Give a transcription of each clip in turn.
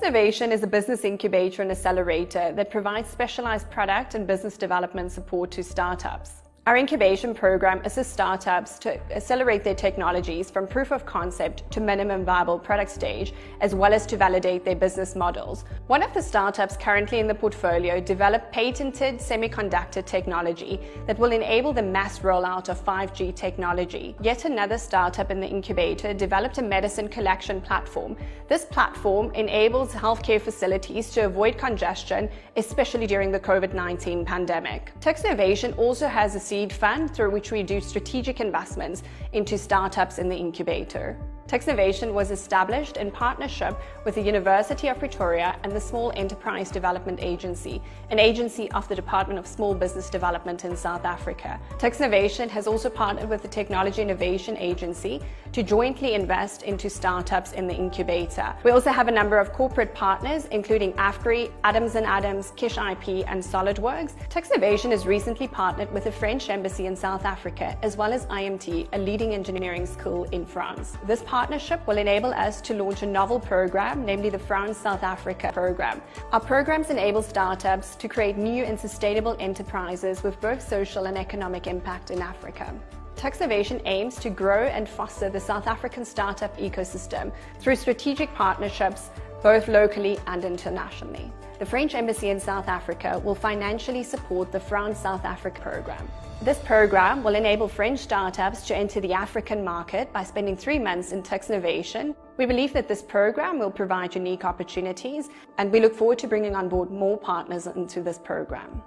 TuksNovation is a business incubator and accelerator that provides specialized product and business development support to startups. Our incubation program assists startups to accelerate their technologies from proof of concept to minimum viable product stage, as well as to validate their business models. One of the startups currently in the portfolio developed patented semiconductor technology that will enable the mass rollout of 5G technology. Yet another startup in the incubator developed a medicine collection platform. This platform enables healthcare facilities to avoid congestion, especially during the COVID-19 pandemic. TuksNovation also has a seed fund through which we do strategic investments into startups in the incubator. TuksNovation was established in partnership with the University of Pretoria and the Small Enterprise Development Agency, an agency of the Department of Small Business Development in South Africa. TuksNovation has also partnered with the Technology Innovation Agency to jointly invest into startups in the incubator. We also have a number of corporate partners, including AFGRI, Adams & Adams, KISCH IP, and SolidWorks. TuksNovation has recently partnered with the French Embassy in South Africa, as well as IMT, a leading engineering school in France. This partnership will enable us to launch a novel program, namely the France South Africa program. Our programs enable startups to create new and sustainable enterprises with both social and economic impact in Africa. TuksNovation aims to grow and foster the South African startup ecosystem through strategic partnerships, both locally and internationally. The French Embassy in South Africa will financially support the France South Africa program. This program will enable French startups to enter the African market by spending three months in TuksNovation. We believe that this program will provide unique opportunities, and we look forward to bringing on board more partners into this program.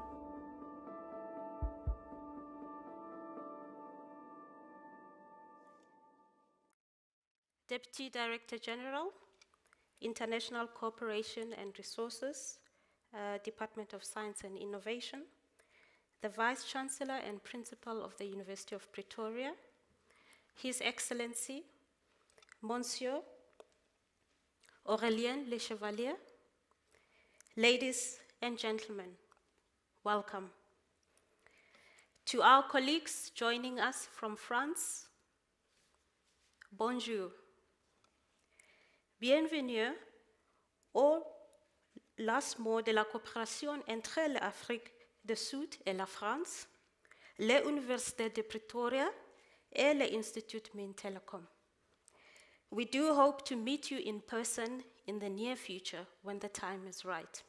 Deputy Director General, International Cooperation and Resources, uh, Department of Science and Innovation, the Vice Chancellor and Principal of the University of Pretoria, His Excellency, Monsieur Aurélien Lechevallier, ladies and gentlemen, welcome. To our colleagues joining us from France, bonjour. Bienvenue au mot de la coopération entre l'Afrique du Sud et la France, l'Université de Pretoria et l'Institut Mines-Télécom. We do hope to meet you in person in the near future when the time is right.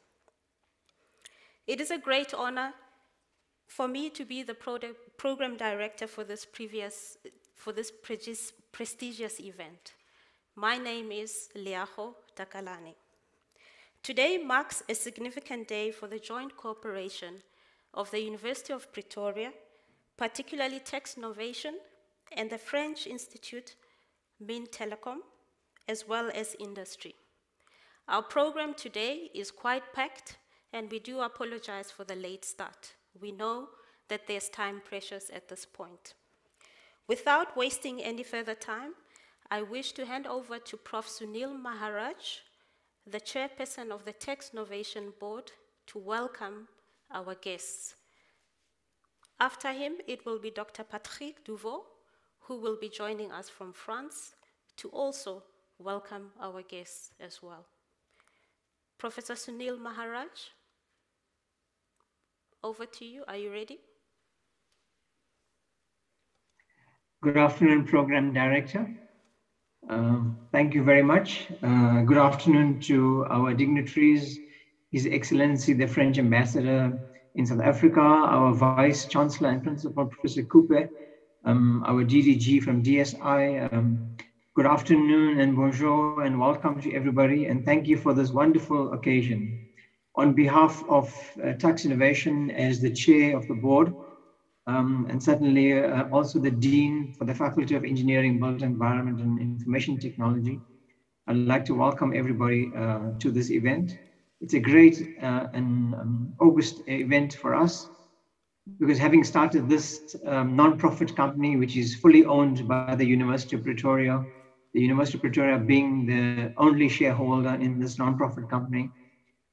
It is a great honor for me to be the program director for this previous for this prestigious event. My name is Leago Takalani. Today marks a significant day for the joint cooperation of the University of Pretoria, particularly TuksNovation and the French Institute Mines-Télécom, as well as industry. Our program today is quite packed, and we do apologize for the late start. We know that there's time pressures at this point. Without wasting any further time, I wish to hand over to Prof. Sunil Maharaj, the chairperson of the TuksNovation Board, to welcome our guests. After him, it will be Dr. Patrick Duvaux, who will be joining us from France to also welcome our guests as well. Professor Sunil Maharaj, over to you. Are you ready? Good afternoon, Program Director. Uh, thank you very much. Uh, good afternoon to our dignitaries, His Excellency the French Ambassador in South Africa, our Vice Chancellor and Principal, Professor Kupe, um, our DDG from DSI. Um, good afternoon and bonjour and welcome to everybody and thank you for this wonderful occasion. On behalf of uh, TuksNovation as the chair of the board, um, and certainly uh, also the Dean for the Faculty of Engineering, Built Environment and Information Technology. I'd like to welcome everybody uh, to this event. It's a great uh, and um, August event for us because having started this um, non-profit company, which is fully owned by the University of Pretoria, the University of Pretoria being the only shareholder in this non-profit company,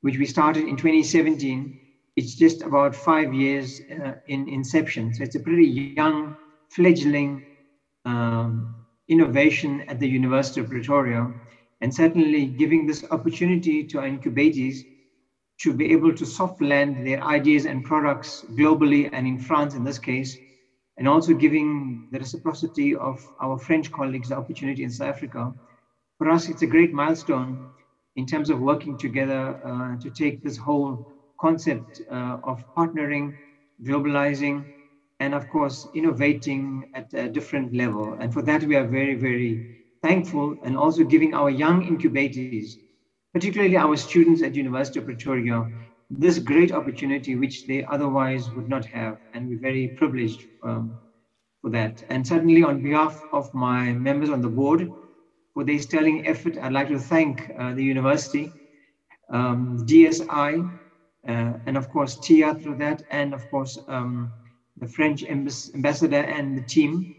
which we started in 2017, it's just about five years uh, in inception. So it's a pretty young, fledgling um, innovation at the University of Pretoria, and certainly giving this opportunity to our to be able to soft land their ideas and products globally and in France in this case, and also giving the reciprocity of our French colleagues the opportunity in South Africa. For us, it's a great milestone in terms of working together uh, to take this whole concept uh, of partnering, globalizing, and of course, innovating at a different level. And for that, we are very, very thankful and also giving our young incubators, particularly our students at University of Pretoria, this great opportunity which they otherwise would not have. And we're very privileged um, for that. And certainly on behalf of my members on the board, for their sterling effort, I'd like to thank uh, the university, um, DSI, uh, and of course Tia through that, and of course um, the French ambassador and the team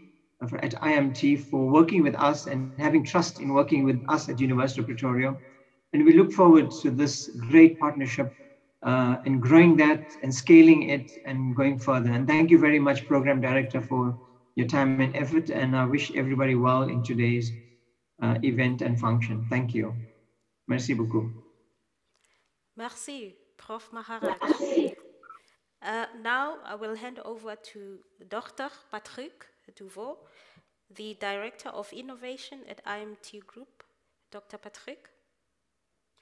at IMT for working with us and having trust in working with us at University of Pretoria. And we look forward to this great partnership uh, and growing that and scaling it and going further. And thank you very much, Program Director, for your time and effort. And I wish everybody well in today's uh, event and function. Thank you. Merci beaucoup. Merci. Prof. Maharaj. Uh, now I will hand over to Dr. Patrick Duvaux, the Director of Innovation at IMT Group. Dr. Patrick,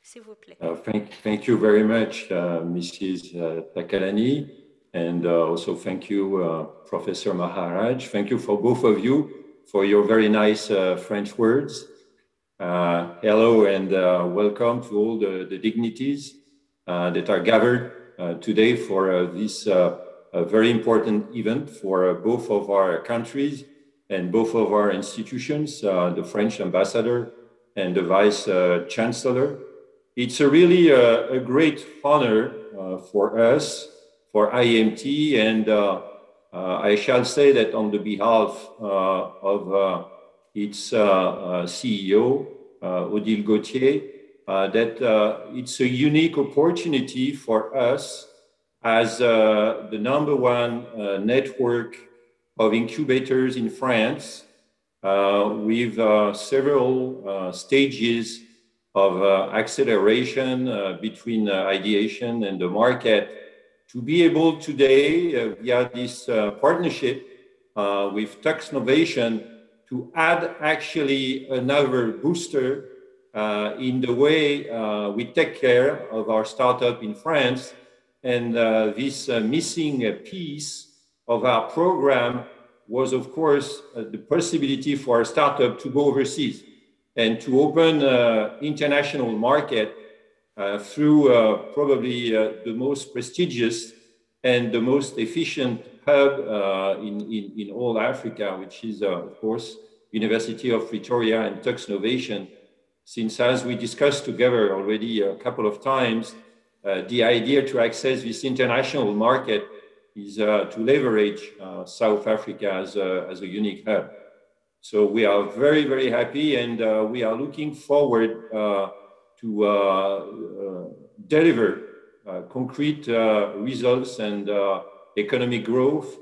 s'il vous plaît. Uh, thank, thank you very much, uh, Mrs. Uh, Takalani. And uh, also thank you, uh, Professor Maharaj. Thank you for both of you for your very nice French words. hello and welcome to all the, the dignities uh, that are gathered uh, today for uh, this very important event for uh, both of our countries and both of our institutions, uh, the French ambassador and the vice uh, chancellor. It's a really a great honor for us, for IMT, and I shall say that on the behalf of its CEO, Odile Gauthier, uh, that uh, it's a unique opportunity for us as uh, the number one uh, network of incubators in France uh, with several stages of acceleration between ideation and the market to be able today via this partnership with TuksNovation to add actually another booster uh, in the way uh, we take care of our startup in France. And uh, this missing piece of our program was, of course, the possibility for a startup to go overseas and to open international market uh, through uh, probably uh, the most prestigious and the most efficient hub in, in, in all Africa, which is, of course, University of Pretoria and TuksNovation since as we discussed together already a couple of times, uh, the idea to access this international market is uh, to leverage uh, South Africa as a, as a unique hub. So we are very, very happy and uh, we are looking forward uh, to uh, deliver concrete results and economic growth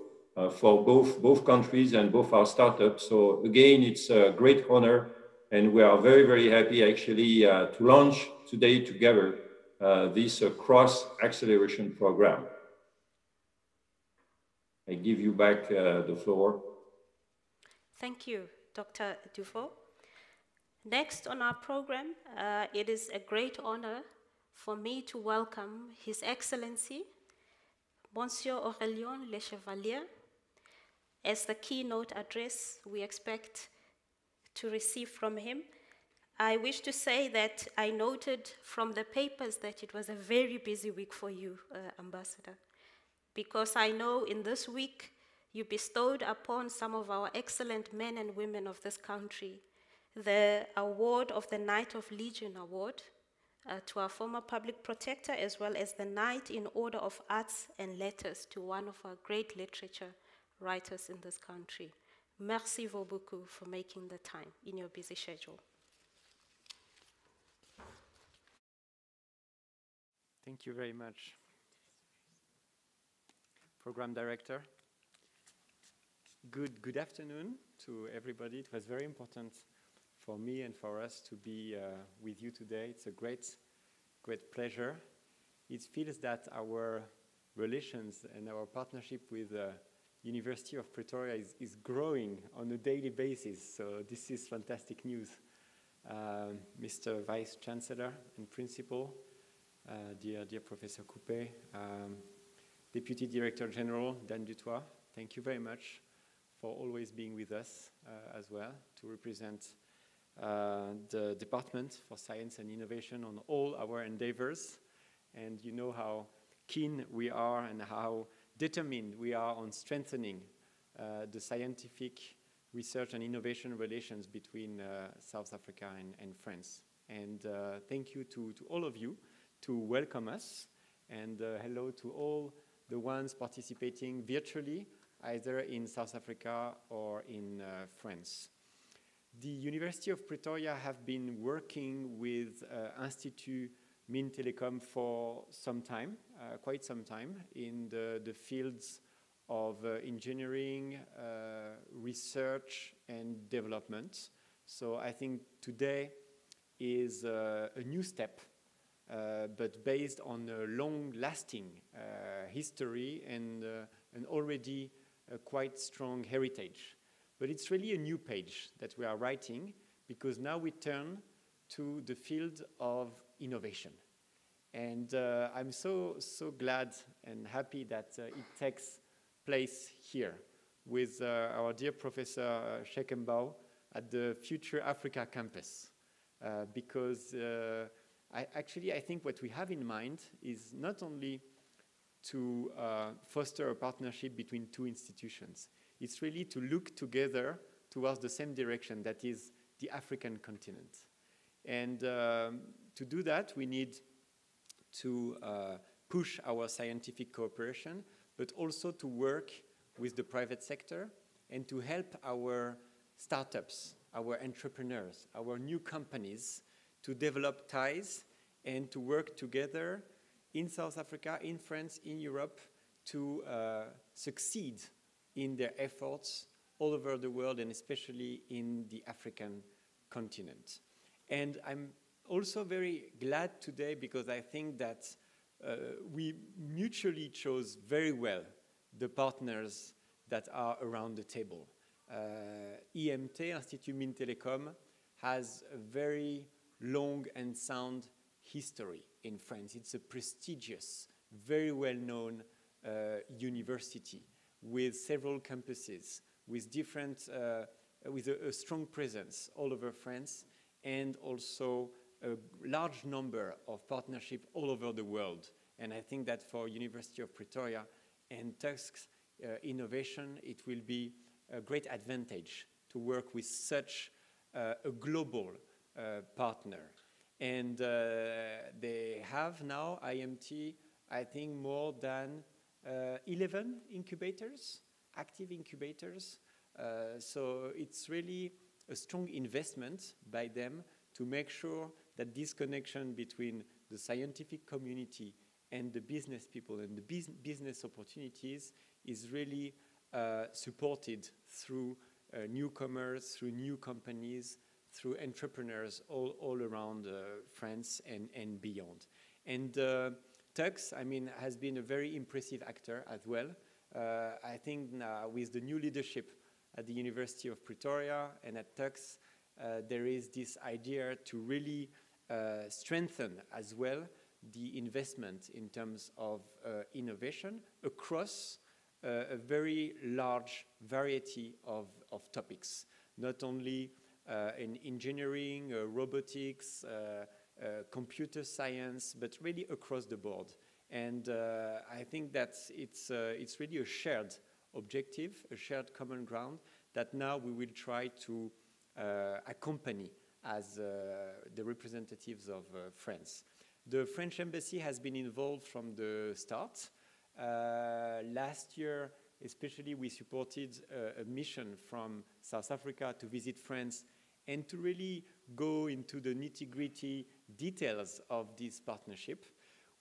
for both, both countries and both our startups. So again, it's a great honor and we are very, very happy actually to launch today together this cross acceleration program. I give you back uh, the floor. Thank you, Dr. Duvaux. Next on our program, uh, it is a great honor for me to welcome His Excellency, Monsieur Aurélien Lechevallier, as the keynote address we expect to receive from him. I wish to say that I noted from the papers that it was a very busy week for you, uh, Ambassador because I know in this week you bestowed upon some of our excellent men and women of this country the award of the Knight of Legion Award uh, to our former public protector, as well as the Knight in Order of Arts and Letters to one of our great literature writers in this country. Merci beaucoup for making the time in your busy schedule. Thank you very much program director. Good, good afternoon to everybody. It was very important for me and for us to be uh, with you today. It's a great, great pleasure. It feels that our relations and our partnership with the University of Pretoria is, is growing on a daily basis. So this is fantastic news. Uh, Mr. Vice Chancellor and Principal, uh, dear, dear Professor Kupe, um, Deputy Director General Daan Du Toit, thank you very much for always being with us uh, as well to represent uh, the Department for Science and Innovation on all our endeavors. And you know how keen we are and how determined we are on strengthening uh, the scientific research and innovation relations between uh, South Africa and, and France. And uh, thank you to, to all of you to welcome us and uh, hello to all the ones participating virtually, either in South Africa or in uh, France. The University of Pretoria have been working with uh, Institut Mines Telecom for some time, uh, quite some time, in the, the fields of uh, engineering, uh, research, and development. So I think today is a new step but based on a long-lasting uh, history and uh, an already quite strong heritage. But it's really a new page that we are writing because now we turn to the field of innovation. And uh, I'm so, so glad and happy that uh, it takes place here with uh, our dear Professor uh, at the Future Africa campus. because I, actually, I think what we have in mind is not only to uh, foster a partnership between two institutions, it's really to look together towards the same direction, that is the African continent. And um, to do that, we need to uh, push our scientific cooperation, but also to work with the private sector and to help our startups, our entrepreneurs, our new companies to develop ties and to work together in South Africa, in France, in Europe to uh, succeed in their efforts all over the world and especially in the African continent. And I'm also very glad today because I think that uh, we mutually chose very well the partners that are around the table. Uh, IMT, Institut Mines Telecom, has a very long and sound history in France. It's a prestigious, very well-known uh, university with several campuses, with different, uh, with a, a, strong presence all over France, and also a large number of partnerships all over the world. And I think that for University of Pretoria and Tusk's uh, innovation, it will be a great advantage to work with such uh, a global partner. And uh, they have now, IMT, I think more than uh, 11 incubators, active incubators. Uh, so it's really a strong investment by them to make sure that this connection between the scientific community and the business people and the business opportunities is really uh, supported through uh, newcomers, through new companies, through entrepreneurs all, all around uh, France and, and beyond. And uh, Tuks, I mean, has been a very impressive actor as well. Uh, I think with the new leadership at the University of Pretoria and at Tuks, there is this idea to really strengthen as well the investment in terms of uh, innovation across uh, a very large variety of, of topics, not only in engineering, uh, robotics, uh, computer science, but really across the board. And I think that it's, it's really a shared objective, a shared common ground that now we will try to accompany as the representatives of France. The French embassy has been involved from the start. Uh, last year, especially, we supported uh, a mission from South Africa to visit France and to really go into the nitty-gritty details of this partnership.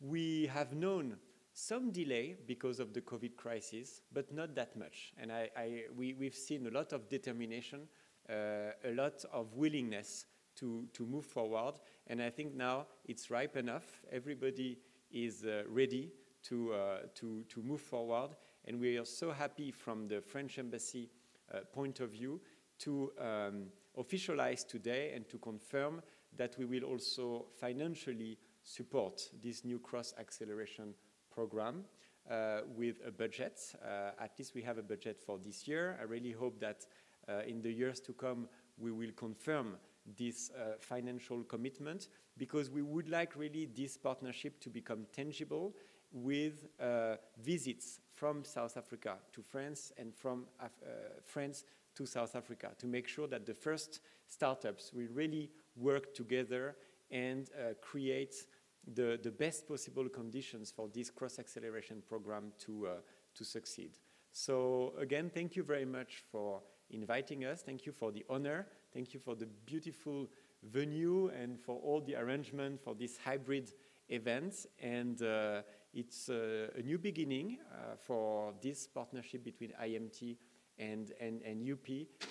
We have known some delay because of the COVID crisis, but not that much. And I, I, we, have seen a lot of determination, uh, a lot of willingness to, to move forward. And I think now it's ripe enough. Everybody is uh, ready to, uh, to, to move forward. And we are so happy from the French embassy uh, point of view to um, officialize today and to confirm that we will also financially support this new cross acceleration program uh, with a budget. Uh, at least we have a budget for this year. I really hope that uh, in the years to come we will confirm this uh, financial commitment because we would like really this partnership to become tangible with uh, visits from South Africa to France and from Af uh, France to South Africa to make sure that the first startups will really work together and uh, create the, the best possible conditions for this cross-acceleration program to, uh, to succeed. So again, thank you very much for inviting us. Thank you for the honor. Thank you for the beautiful venue and for all the arrangement for this hybrid event. And uh, it's uh, a new beginning uh, for this partnership between IMT and, and, and UP,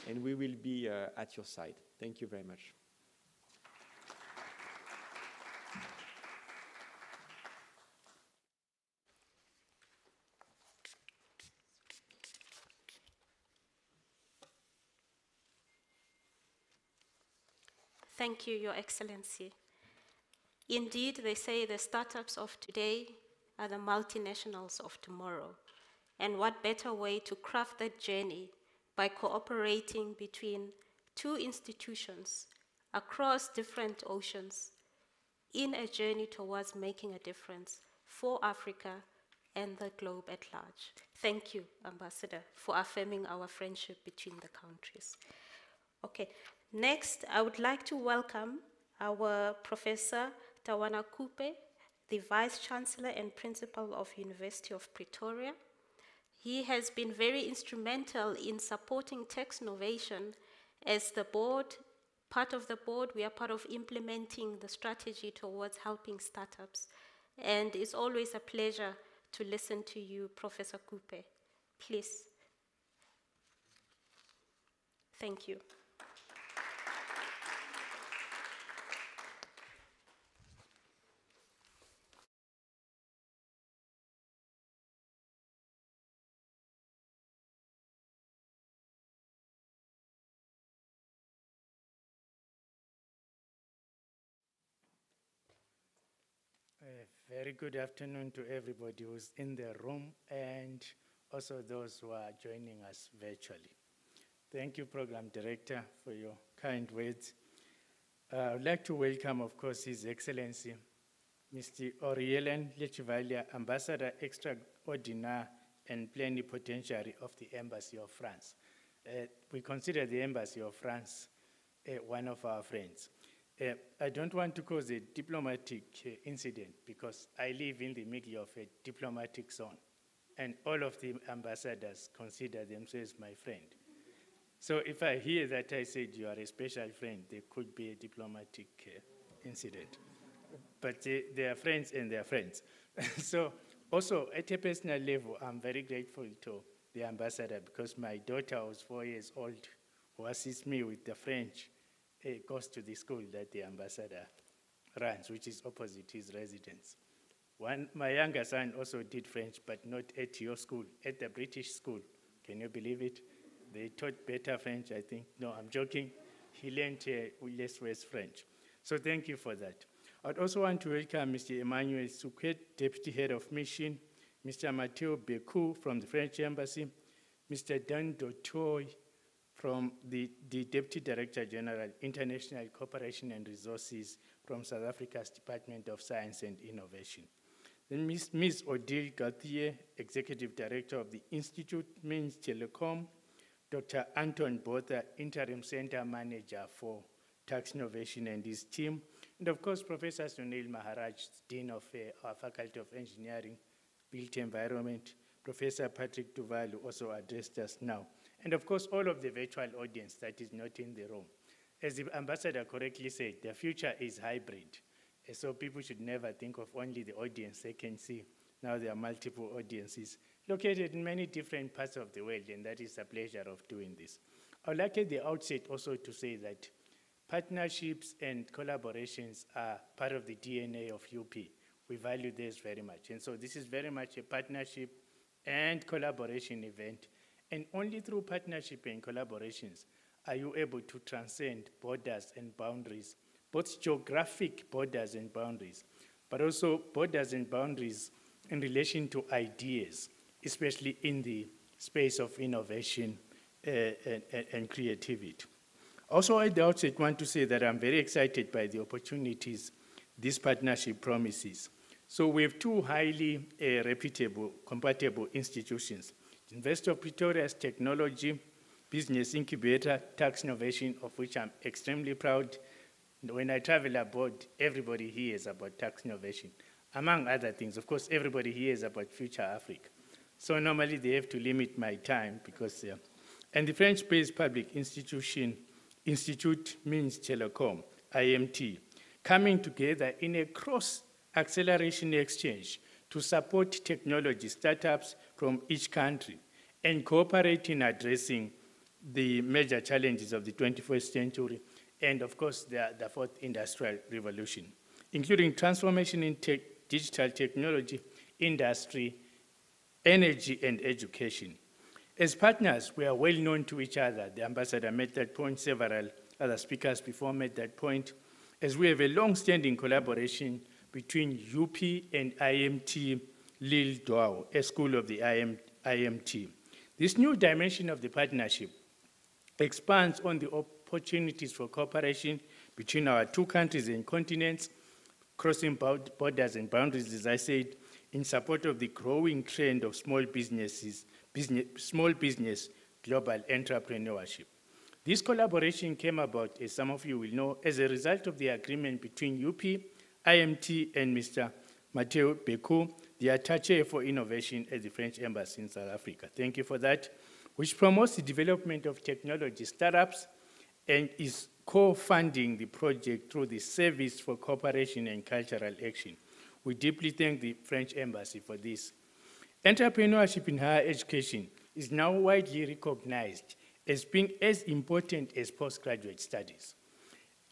and we will be uh, at your side. Thank you very much. Thank you, Your Excellency. Indeed, they say the startups of today are the multinationals of tomorrow. And what better way to craft that journey by cooperating between two institutions across different oceans in a journey towards making a difference for Africa and the globe at large. Thank you, Ambassador, for affirming our friendship between the countries. Okay, next I would like to welcome our Professor Tawana Kupe, the Vice Chancellor and Principal of University of Pretoria. He has been very instrumental in supporting TuksNovation as the board, part of the board, we are part of implementing the strategy towards helping startups. And it's always a pleasure to listen to you, Professor Kupe. Please. Thank you. Very good afternoon to everybody who's in the room and also those who are joining us virtually. Thank you, Program Director, for your kind words. Uh, I would like to welcome, of course, His Excellency, Mr. Aurélien Lechevallier, Ambassador Extraordinaire and Plenipotentiary of the Embassy of France. Uh, we consider the Embassy of France uh, one of our friends. Uh, I don't want to cause a diplomatic uh, incident because I live in the middle of a diplomatic zone, and all of the ambassadors consider themselves my friend. So if I hear that I said you are a special friend, there could be a diplomatic uh, incident. But they, they are friends and they are friends. so also at a personal level, I'm very grateful to the ambassador because my daughter was four years old who assists me with the French uh, goes to the school that the ambassador runs, which is opposite his residence. One, my younger son also did French, but not at your school, at the British school. Can you believe it? They taught better French, I think. No, I'm joking. He learned uh, less West French. So thank you for that. I'd also want to welcome Mr. Emmanuel Souquet, Deputy Head of Mission, Mr. Mathieu Becou from the French Embassy, Mr. Daan Du Toit from the, the Deputy Director General, International Cooperation and Resources from South Africa's Department of Science and Innovation. Then Ms. Ms. Odile Gauthier, Executive Director of the Institute Mines Telecom, Dr. Anton Botha, Interim Center Manager for TuksNovation and his team, and of course, Professor Sunil Maharaj, Dean of uh, our Faculty of Engineering, Built Environment, Professor Patrick Duvaux, who also addressed us now, and of course, all of the virtual audience that is not in the room. As the ambassador correctly said, the future is hybrid. So people should never think of only the audience they can see. Now there are multiple audiences located in many different parts of the world, and that is the pleasure of doing this. I would like at the outset also to say that partnerships and collaborations are part of the DNA of UP. We value this very much. And so this is very much a partnership and collaboration event. And only through partnership and collaborations are you able to transcend borders and boundaries, both geographic borders and boundaries, but also borders and boundaries in relation to ideas, especially in the space of innovation uh, and, and, creativity. Also, at the outset, want to say that I'm very excited by the opportunities this partnership promises. So we have two highly uh, reputable, compatible institutions. University of Pretoria's Technology Business Incubator, TuksNovation, of which I'm extremely proud. When I travel abroad, everybody hears about TuksNovation, among other things. Of course, everybody hears about Future Africa. So normally they have to limit my time because, uh, and the French-based public institution, Institute Mines Telecom, IMT, coming together in a cross acceleration exchange to support technology startups from each country and cooperate in addressing the major challenges of the 21st century and, of course, the, the fourth industrial revolution, including transformation in te digital technology, industry, energy, and education. As partners, we are well known to each other. The ambassador made that point, several other speakers before made that point, as we have a long-standing collaboration between UP and IMT Lille Douai, a school of the IM, IMT. This new dimension of the partnership expands on the opportunities for cooperation between our two countries and continents, crossing borders and boundaries, as I said, in support of the growing trend of small businesses, business, small business global entrepreneurship. This collaboration came about, as some of you will know, as a result of the agreement between UP, IMT, and Mr. Matteo Becou, the attaché for innovation at the French Embassy in South Africa. Thank you for that, which promotes the development of technology startups and is co-funding the project through the Service for Cooperation and Cultural Action. We deeply thank the French Embassy for this. Entrepreneurship in higher education is now widely recognized as being as important as postgraduate studies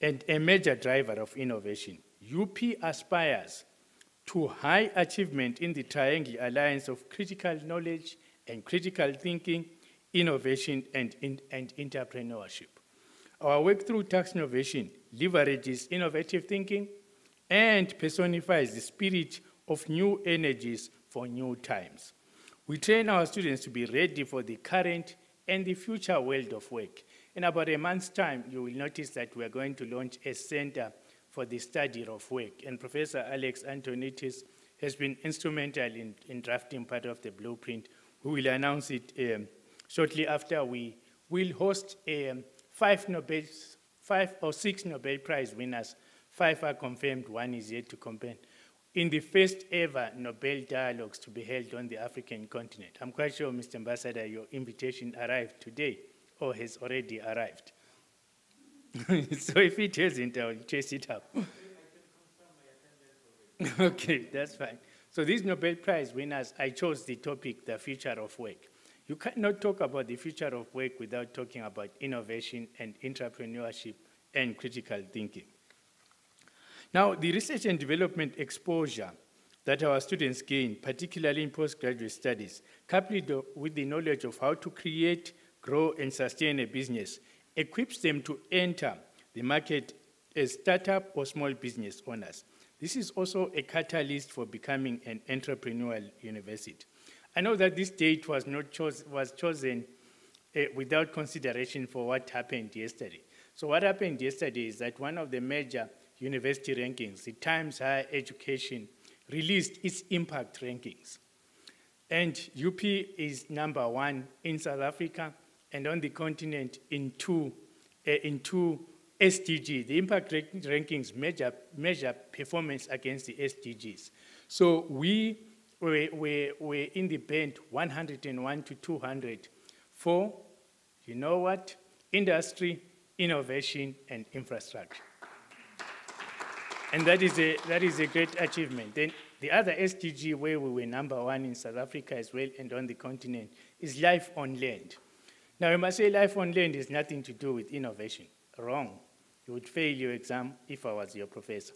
and a major driver of innovation. UP aspires to high achievement in the Triangle Alliance of critical knowledge and critical thinking, innovation, and, in, and entrepreneurship. Our work through TuksNovation leverages innovative thinking and personifies the spirit of new energies for new times. We train our students to be ready for the current and the future world of work. In about a month's time, you will notice that we are going to launch a center for the study of work. And Professor Alex Antonites has been instrumental in, in drafting part of the blueprint. We will announce it um, shortly after we will host um, five Nobel five or six Nobel Prize winners. Five are confirmed, one is yet to confirm. In the first ever Nobel Dialogues to be held on the African continent. I'm quite sure, Mr. Ambassador, your invitation arrived today or has already arrived. so if it hasn't, I'll chase it up. okay, that's fine. So these Nobel Prize winners, I chose the topic, the future of work. You cannot talk about the future of work without talking about innovation and entrepreneurship and critical thinking. Now, the research and development exposure that our students gain, particularly in postgraduate studies, coupled with the knowledge of how to create, grow, and sustain a business, equips them to enter the market as startup or small business owners. This is also a catalyst for becoming an entrepreneurial university. I know that this date was, not was chosen uh, without consideration for what happened yesterday. So what happened yesterday is that one of the major university rankings, the Times Higher Education, released its impact rankings. And UP is number one in South Africa and on the continent in two, uh, in two SDG. The impact rankings measure, measure performance against the SDGs. So we were, were, were in the band 101 to 200 for, you know what, industry, innovation, and infrastructure. And that is, a, that is a great achievement. Then the other SDG where we were number one in South Africa as well and on the continent is life on land. Now, you must say life on land has nothing to do with innovation. Wrong. You would fail your exam if I was your professor.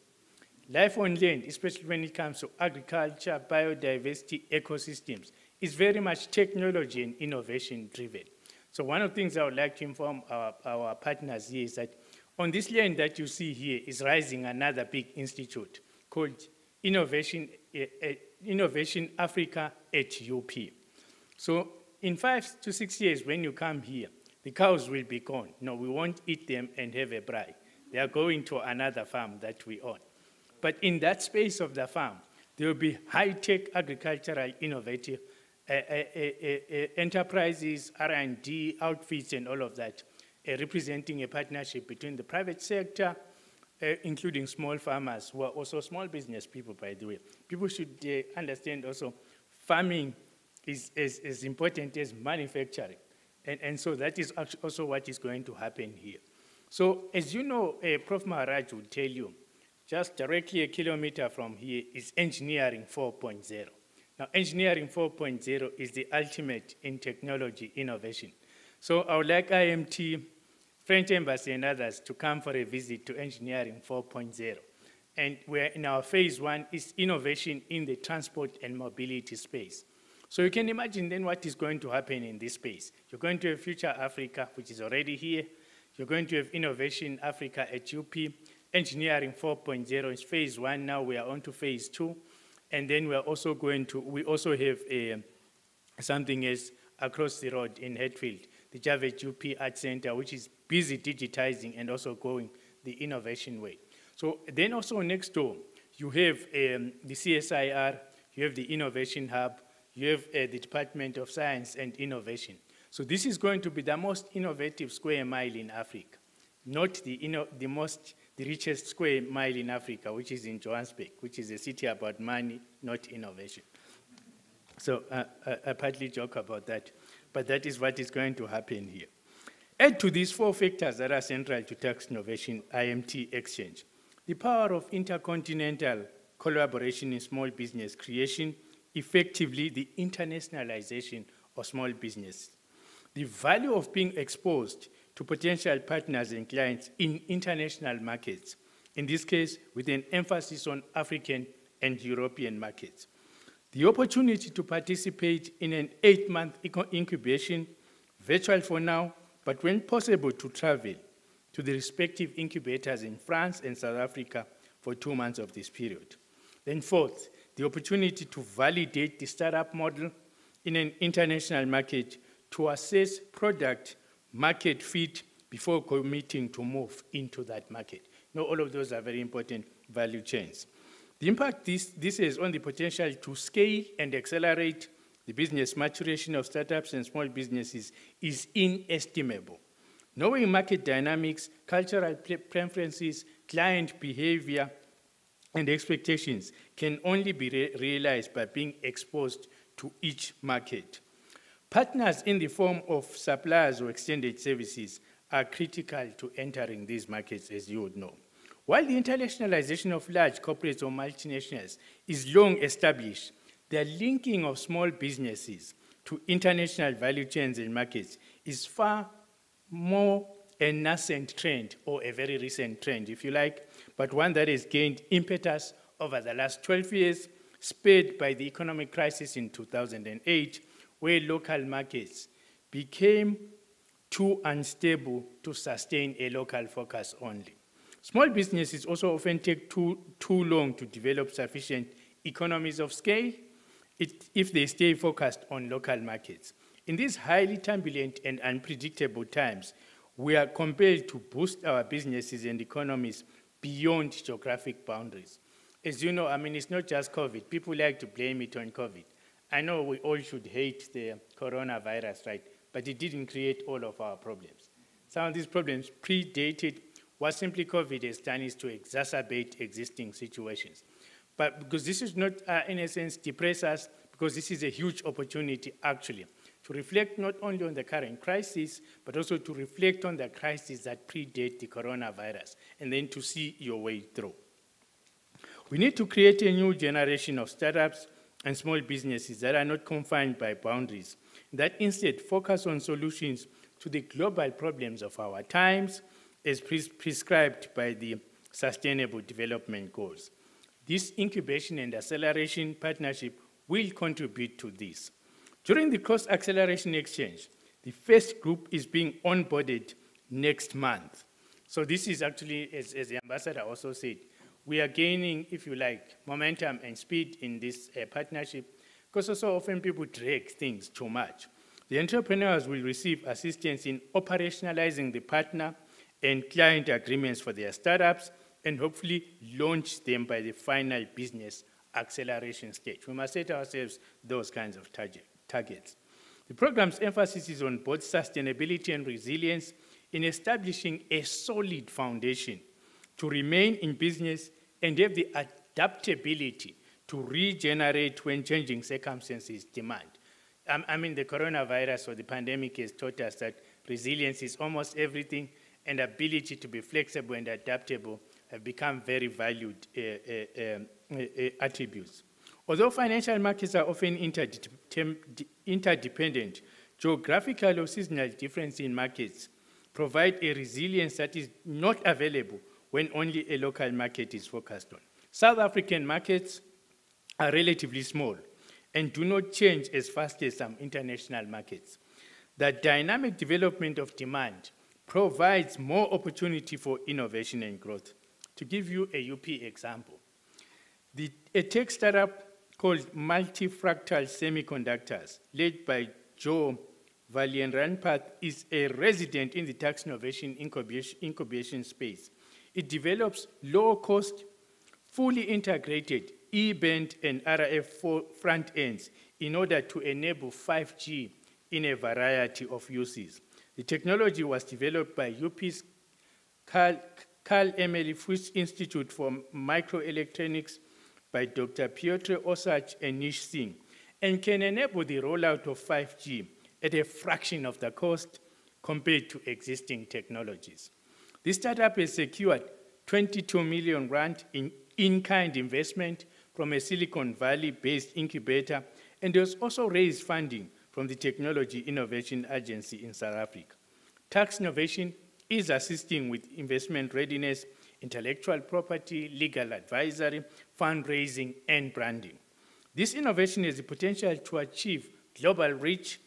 Life on land, especially when it comes to agriculture, biodiversity, ecosystems, is very much technology and innovation driven. So one of the things I would like to inform our, our partners here is that on this land that you see here is rising another big institute called Innovation, uh, uh, Innovation Africa at UP. So in five to six years, when you come here, the cows will be gone. No, we won't eat them and have a braai. They are going to another farm that we own. But in that space of the farm, there will be high-tech agricultural innovative uh, uh, uh, enterprises, R&D, outfits, and all of that, representing a partnership between the private sector, including small farmers who are also small business people, by the way. People should understand also farming is as, important as manufacturing. And, and so that is also what is going to happen here. So as you know, uh, Prof. Maharaj will tell you, just directly a kilometer from here is engineering 4.0. Now, engineering 4.0 is the ultimate in technology innovation. So I would like IMT, French Embassy and others to come for a visit to engineering 4.0. And we're in our phase one is innovation in the transport and mobility space. So you can imagine then what is going to happen in this space. You're going to have Future Africa, which is already here. You're going to have Innovation Africa at UP. Engineering 4.0 is phase one. Now we are on to phase two. And then we're also going to, we also have a, something else across the road in Hatfield, the Javett UP Art Center, which is busy digitizing and also going the innovation way. So then also next door, you have um, the CSIR, you have the Innovation Hub, you have uh, the Department of Science and Innovation. So this is going to be the most innovative square mile in Africa, not the, the most, the richest square mile in Africa, which is in Johannesburg, which is a city about money, not innovation. So uh, I, I partly joke about that, but that is what is going to happen here. Add to these four factors that are central to TuksNovation, IMT exchange. The power of intercontinental collaboration in small business creation, effectively the internationalization of small business. The value of being exposed to potential partners and clients in international markets, in this case with an emphasis on African and European markets. The opportunity to participate in an eight-month incubation, virtual for now, but when possible to travel to the respective incubators in France and South Africa for two months of this period. Then fourth, the opportunity to validate the startup model in an international market to assess product market fit before committing to move into that market. Now, all of those are very important value chains. The impact this, this has on the potential to scale and accelerate the business maturation of startups and small businesses is inestimable. Knowing market dynamics, cultural preferences, client behavior, and expectations can only be re realized by being exposed to each market. Partners in the form of suppliers or extended services are critical to entering these markets, as you would know. While the internationalization of large corporates or multinationals is long established, the linking of small businesses to international value chains and markets is far more a nascent trend or a very recent trend, if you like, but one that has gained impetus over the last 12 years, spurred by the economic crisis in 2008, where local markets became too unstable to sustain a local focus only. Small businesses also often take too, too long to develop sufficient economies of scale if they stay focused on local markets. In these highly turbulent and unpredictable times, we are compelled to boost our businesses and economies beyond geographic boundaries. As you know, I mean, it's not just COVID. People like to blame it on COVID. I know we all should hate the coronavirus, right? But it didn't create all of our problems. Some of these problems predated what simply COVID has done is to exacerbate existing situations. But because this is not, uh, in a sense, depress us, because this is a huge opportunity, actually, to reflect not only on the current crisis, but also to reflect on the crisis that predate the coronavirus, and then to see your way through. We need to create a new generation of startups and small businesses that are not confined by boundaries, that instead focus on solutions to the global problems of our times as pres prescribed by the Sustainable Development Goals. This incubation and acceleration partnership will contribute to this. During the cross acceleration exchange, the first group is being onboarded next month. So this is actually, as, as the ambassador also said, we are gaining, if you like, momentum and speed in this uh, partnership because so often people drag things too much. The entrepreneurs will receive assistance in operationalizing the partner and client agreements for their startups and hopefully launch them by the final business acceleration stage. We must set ourselves those kinds of target, targets. The program's emphasis is on both sustainability and resilience in establishing a solid foundation to remain in business and have the adaptability to regenerate when changing circumstances demand. Um, I mean, the coronavirus or the pandemic has taught us that resilience is almost everything, and ability to be flexible and adaptable have become very valued uh, uh, um, Eh, eh, attributes. Although financial markets are often interdependent, geographical or seasonal difference in markets provide a resilience that is not available when only a local market is focused on. South African markets are relatively small and do not change as fast as some international markets. The dynamic development of demand provides more opportunity for innovation and growth. To give you a UP example, the, a tech startup called Multifractal Semiconductors, led by Joe Valian Ranpath, is a resident in the TuksNovation incubation, incubation space. It develops low-cost, fully integrated E-band and RF front ends in order to enable 5G in a variety of uses. The technology was developed by UP's Carl, Carl Emily Fuchs Institute for Microelectronics by Dr. Piotr Osach and Nish Singh and can enable the rollout of 5G at a fraction of the cost compared to existing technologies. This startup has secured 22 million rand in in-kind investment from a Silicon Valley-based incubator and has also raised funding from the Technology Innovation Agency in South Africa. TuksNovation is assisting with investment readiness, intellectual property, legal advisory, fundraising, and branding. This innovation has the potential to achieve global reach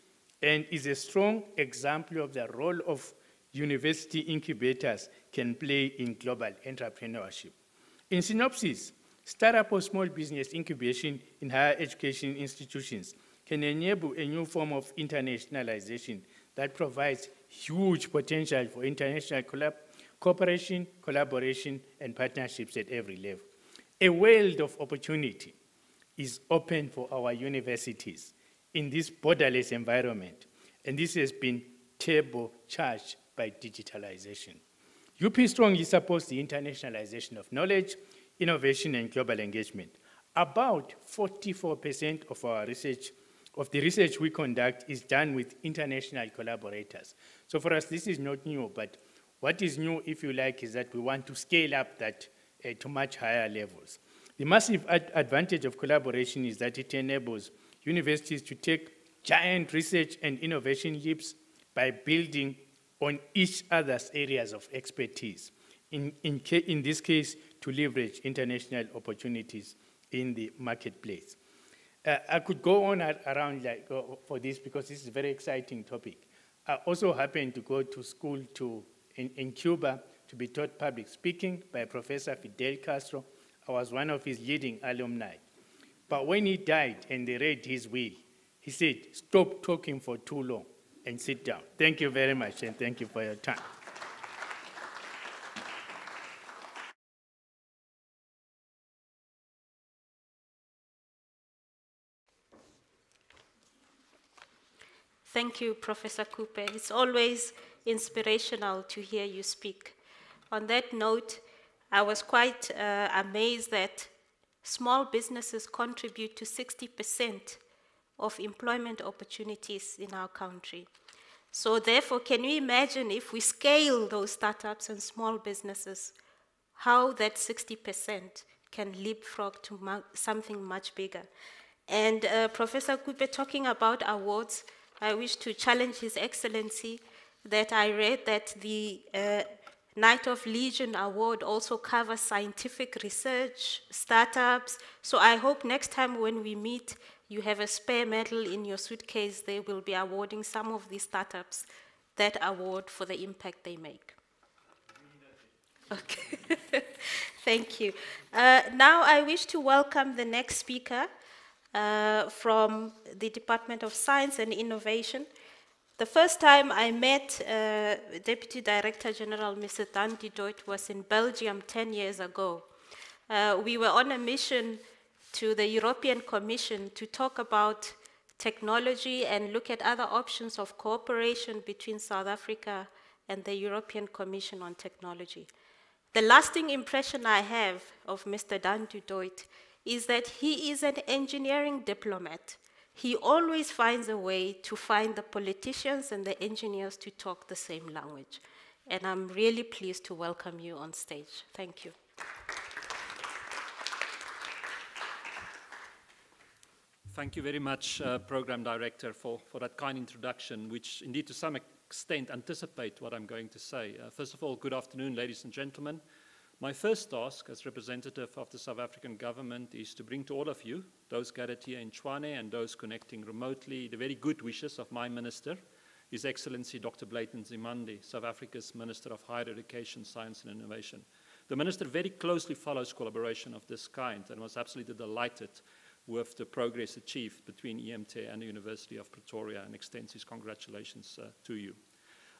and is a strong example of the role of university incubators can play in global entrepreneurship. In synopsis, Startup or small business incubation in higher education institutions can enable a new form of internationalization that provides huge potential for international collab cooperation, collaboration, and partnerships at every level. A world of opportunity is open for our universities in this borderless environment, and this has been turbocharged by digitalization. UP strongly supports the internationalization of knowledge, innovation, and global engagement. About 44% of our research, of the research we conduct is done with international collaborators. So for us, this is not new, but what is new, if you like, is that we want to scale up that uh, to much higher levels. The massive ad advantage of collaboration is that it enables universities to take giant research and innovation leaps by building on each other's areas of expertise. In, in, in this case, to leverage international opportunities in the marketplace. Uh, I could go on around like, uh, for this because this is a very exciting topic. I also happened to go to school to, in, in Cuba to be taught public speaking by Professor Fidel Castro. I was one of his leading alumni. But when he died and they read his will, he said, stop talking for too long and sit down. Thank you very much and thank you for your time. Thank you, Professor Kupe. It's always inspirational to hear you speak. On that note, I was quite uh, amazed that small businesses contribute to 60% of employment opportunities in our country. So therefore, can you imagine if we scale those startups and small businesses, how that 60% can leapfrog to something much bigger? And uh, Professor Kupe talking about awards, I wish to challenge His Excellency that I read that the uh, Knight of Legion Award also covers scientific research, startups. So I hope next time when we meet, you have a spare medal in your suitcase. They will be awarding some of these startups that award for the impact they make. Okay, thank you. Uh, now I wish to welcome the next speaker uh, from the Department of Science and Innovation. The first time I met uh, Deputy Director General Mr. Daan du Toit was in Belgium 10 years ago. Uh, we were on a mission to the European Commission to talk about technology and look at other options of cooperation between South Africa and the European Commission on technology. The lasting impression I have of Mr. Daan du Toit is that he is an engineering diplomat. He always finds a way to find the politicians and the engineers to talk the same language. And I'm really pleased to welcome you on stage. Thank you. Thank you very much, uh, Program Director, for, for that kind introduction, which indeed to some extent anticipate what I'm going to say. Uh, first of all, good afternoon, ladies and gentlemen. My first task as representative of the South African government is to bring to all of you, those gathered here in Tshwane and those connecting remotely, the very good wishes of my minister, His Excellency Dr. Blayton Nzimande, South Africa's Minister of Higher Education, Science and Innovation. The minister very closely follows collaboration of this kind and was absolutely delighted with the progress achieved between IMT and the University of Pretoria and extends his congratulations uh, to you.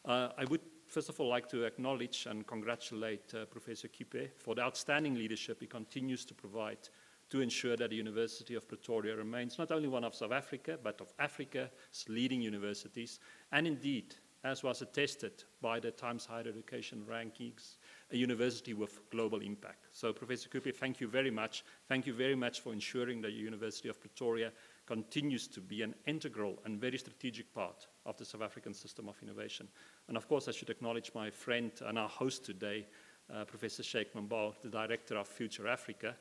Uh, I would first of all I'd like to acknowledge and congratulate uh, Professor Kupe for the outstanding leadership he continues to provide to ensure that the University of Pretoria remains not only one of South Africa, but of Africa's leading universities, and indeed, as was attested by the Times Higher Education rankings, a university with global impact. So Professor Kupe, thank you very much. Thank you very much for ensuring that the University of Pretoria continues to be an integral and very strategic part of the South African system of innovation. And of course, I should acknowledge my friend and our host today, uh, Professor Cheikh Mbow, the director of Future Africa.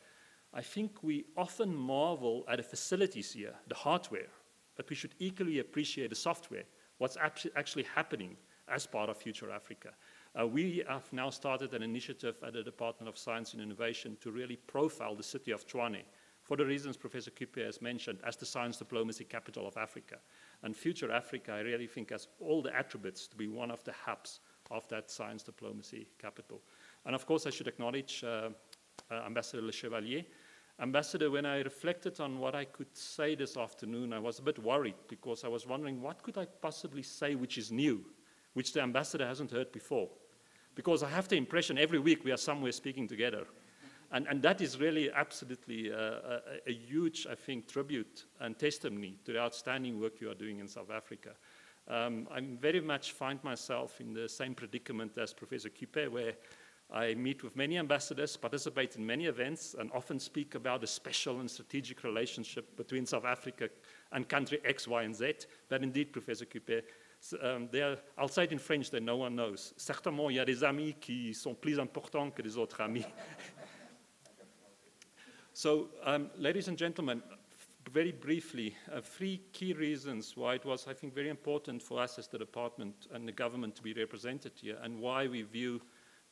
I think we often marvel at the facilities here, the hardware, but we should equally appreciate the software, what's actually happening as part of Future Africa. Uh, we have now started an initiative at the Department of Science and Innovation to really profile the city of Tshwane for the reasons Professor Kupe has mentioned as the science diplomacy capital of Africa. And Future Africa, I really think, has all the attributes to be one of the hubs of that science diplomacy capital. And of course, I should acknowledge uh, uh, Ambassador Lechevallier. Ambassador, when I reflected on what I could say this afternoon, I was a bit worried because I was wondering what could I possibly say which is new, which the ambassador hasn't heard before. Because I have the impression every week we are somewhere speaking together. And, and that is really absolutely a, a, a, huge, I think, tribute and testimony to the outstanding work you are doing in South Africa. Um, I very much find myself in the same predicament as Professor Kupe, where I meet with many ambassadors, participate in many events, and often speak about a special and strategic relationship between South Africa and country X, Y, and Z. But indeed, Professor Kupe, um, I'll say it in French that no one knows. Certainement, il y a des amis qui sont plus importants que des autres amis. so, um, ladies and gentlemen, very briefly, uh, three key reasons why it was, I think, very important for us as the department and the government to be represented here and why we view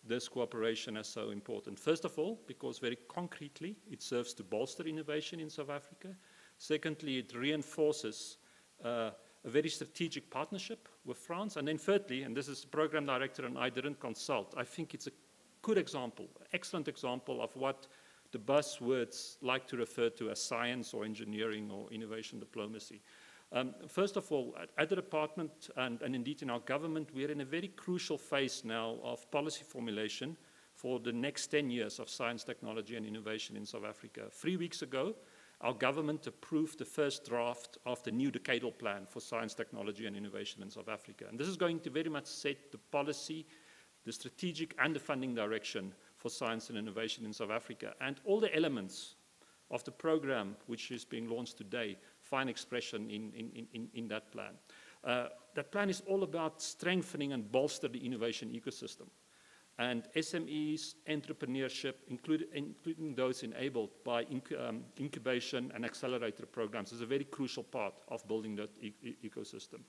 this cooperation as so important. First of all, because very concretely, it serves to bolster innovation in South Africa. Secondly, it reinforces uh, a very strategic partnership with France. And then thirdly, and this is the program director and I didn't consult, I think it's a good example, excellent example of what the buzzwords like to refer to as science or engineering or innovation diplomacy. Um, first of all, at, at the department and, and, indeed in our government, we're in a very crucial phase now of policy formulation for the next 10 years of science, technology, and innovation in South Africa. Three weeks ago, our government approved the first draft of the new decadal plan for science, technology, and innovation in South Africa. And this is going to very much set the policy, the strategic, and the funding direction for science and innovation in South Africa. And all the elements of the program, which is being launched today, find expression in, in, in, in that plan. Uh, that plan is all about strengthening and bolster the innovation ecosystem. And SMEs, entrepreneurship, include, including those enabled by inc um, incubation and accelerator programs, is a very crucial part of building that e ecosystem.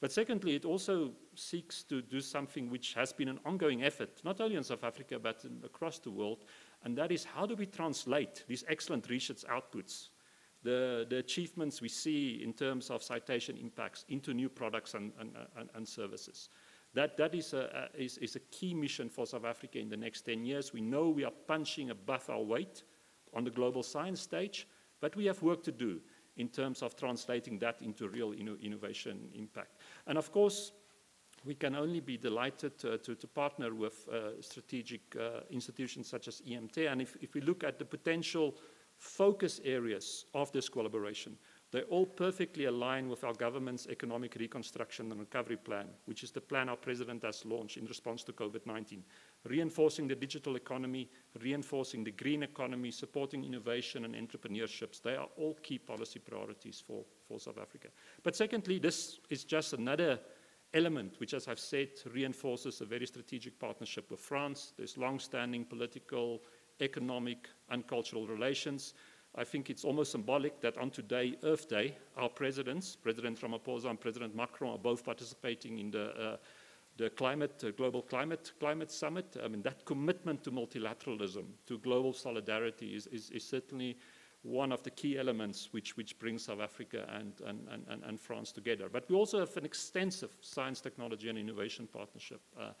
But secondly, it also seeks to do something which has been an ongoing effort, not only in South Africa, but across the world, and that is how do we translate these excellent research outputs, the, the achievements we see in terms of citation impacts into new products and, and, and, and services. That, that is, a, a, is, is a key mission for South Africa in the next 10 years. We know we are punching above our weight on the global science stage, but we have work to do in terms of translating that into real inno innovation impact. And of course, we can only be delighted uh, to, to, partner with uh, strategic uh, institutions such as IMT. And if, if, we look at the potential focus areas of this collaboration, they all perfectly align with our government's economic reconstruction and recovery plan, which is the plan our president has launched in response to COVID-19 reinforcing the digital economy, reinforcing the green economy, supporting innovation and entrepreneurships. They are all key policy priorities for, for South Africa. But secondly, this is just another element which, as I've said, reinforces a very strategic partnership with France. There's long-standing political, economic, and cultural relations. I think it's almost symbolic that on today, Earth Day, our presidents, President Ramaphosa and President Macron, are both participating in the uh, the climate, uh, global climate, climate summit, I mean, that commitment to multilateralism, to global solidarity is, is, is certainly one of the key elements which, which brings South Africa and, and, and, and, France together. But we also have an extensive science, technology, and innovation partnership. Uh, uh,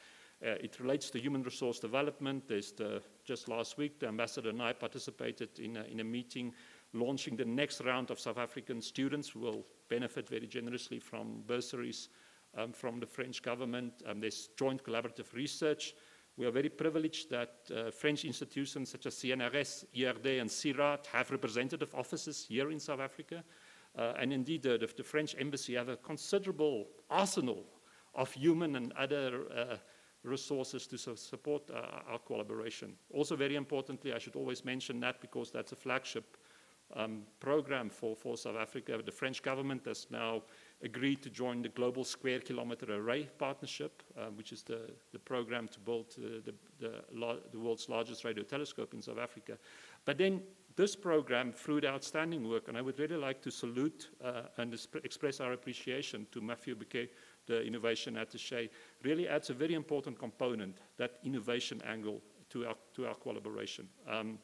it relates to human resource development. The, just last week, the ambassador and I participated in a, in a meeting launching the next round of South African students who will benefit very generously from bursaries um, from the French government. Um, there's joint collaborative research. We are very privileged that uh, French institutions such as CNRS, IRD, and CIRAD have representative offices here in South Africa. Uh, and indeed, the, the, French embassy have a considerable arsenal of human and other uh, resources to su support uh, our collaboration. Also, very importantly, I should always mention that because that's a flagship um, program for, for South Africa. The French government has now agreed to join the Global Square Kilometer Array Partnership, um, which is the, the program to build uh, the, the, the, world's largest radio telescope in South Africa. But then this program, through the outstanding work, and I would really like to salute uh, and express our appreciation to Mathieu Bouquet, the innovation attaché, really adds a very important component, that innovation angle to our, to our collaboration. Um,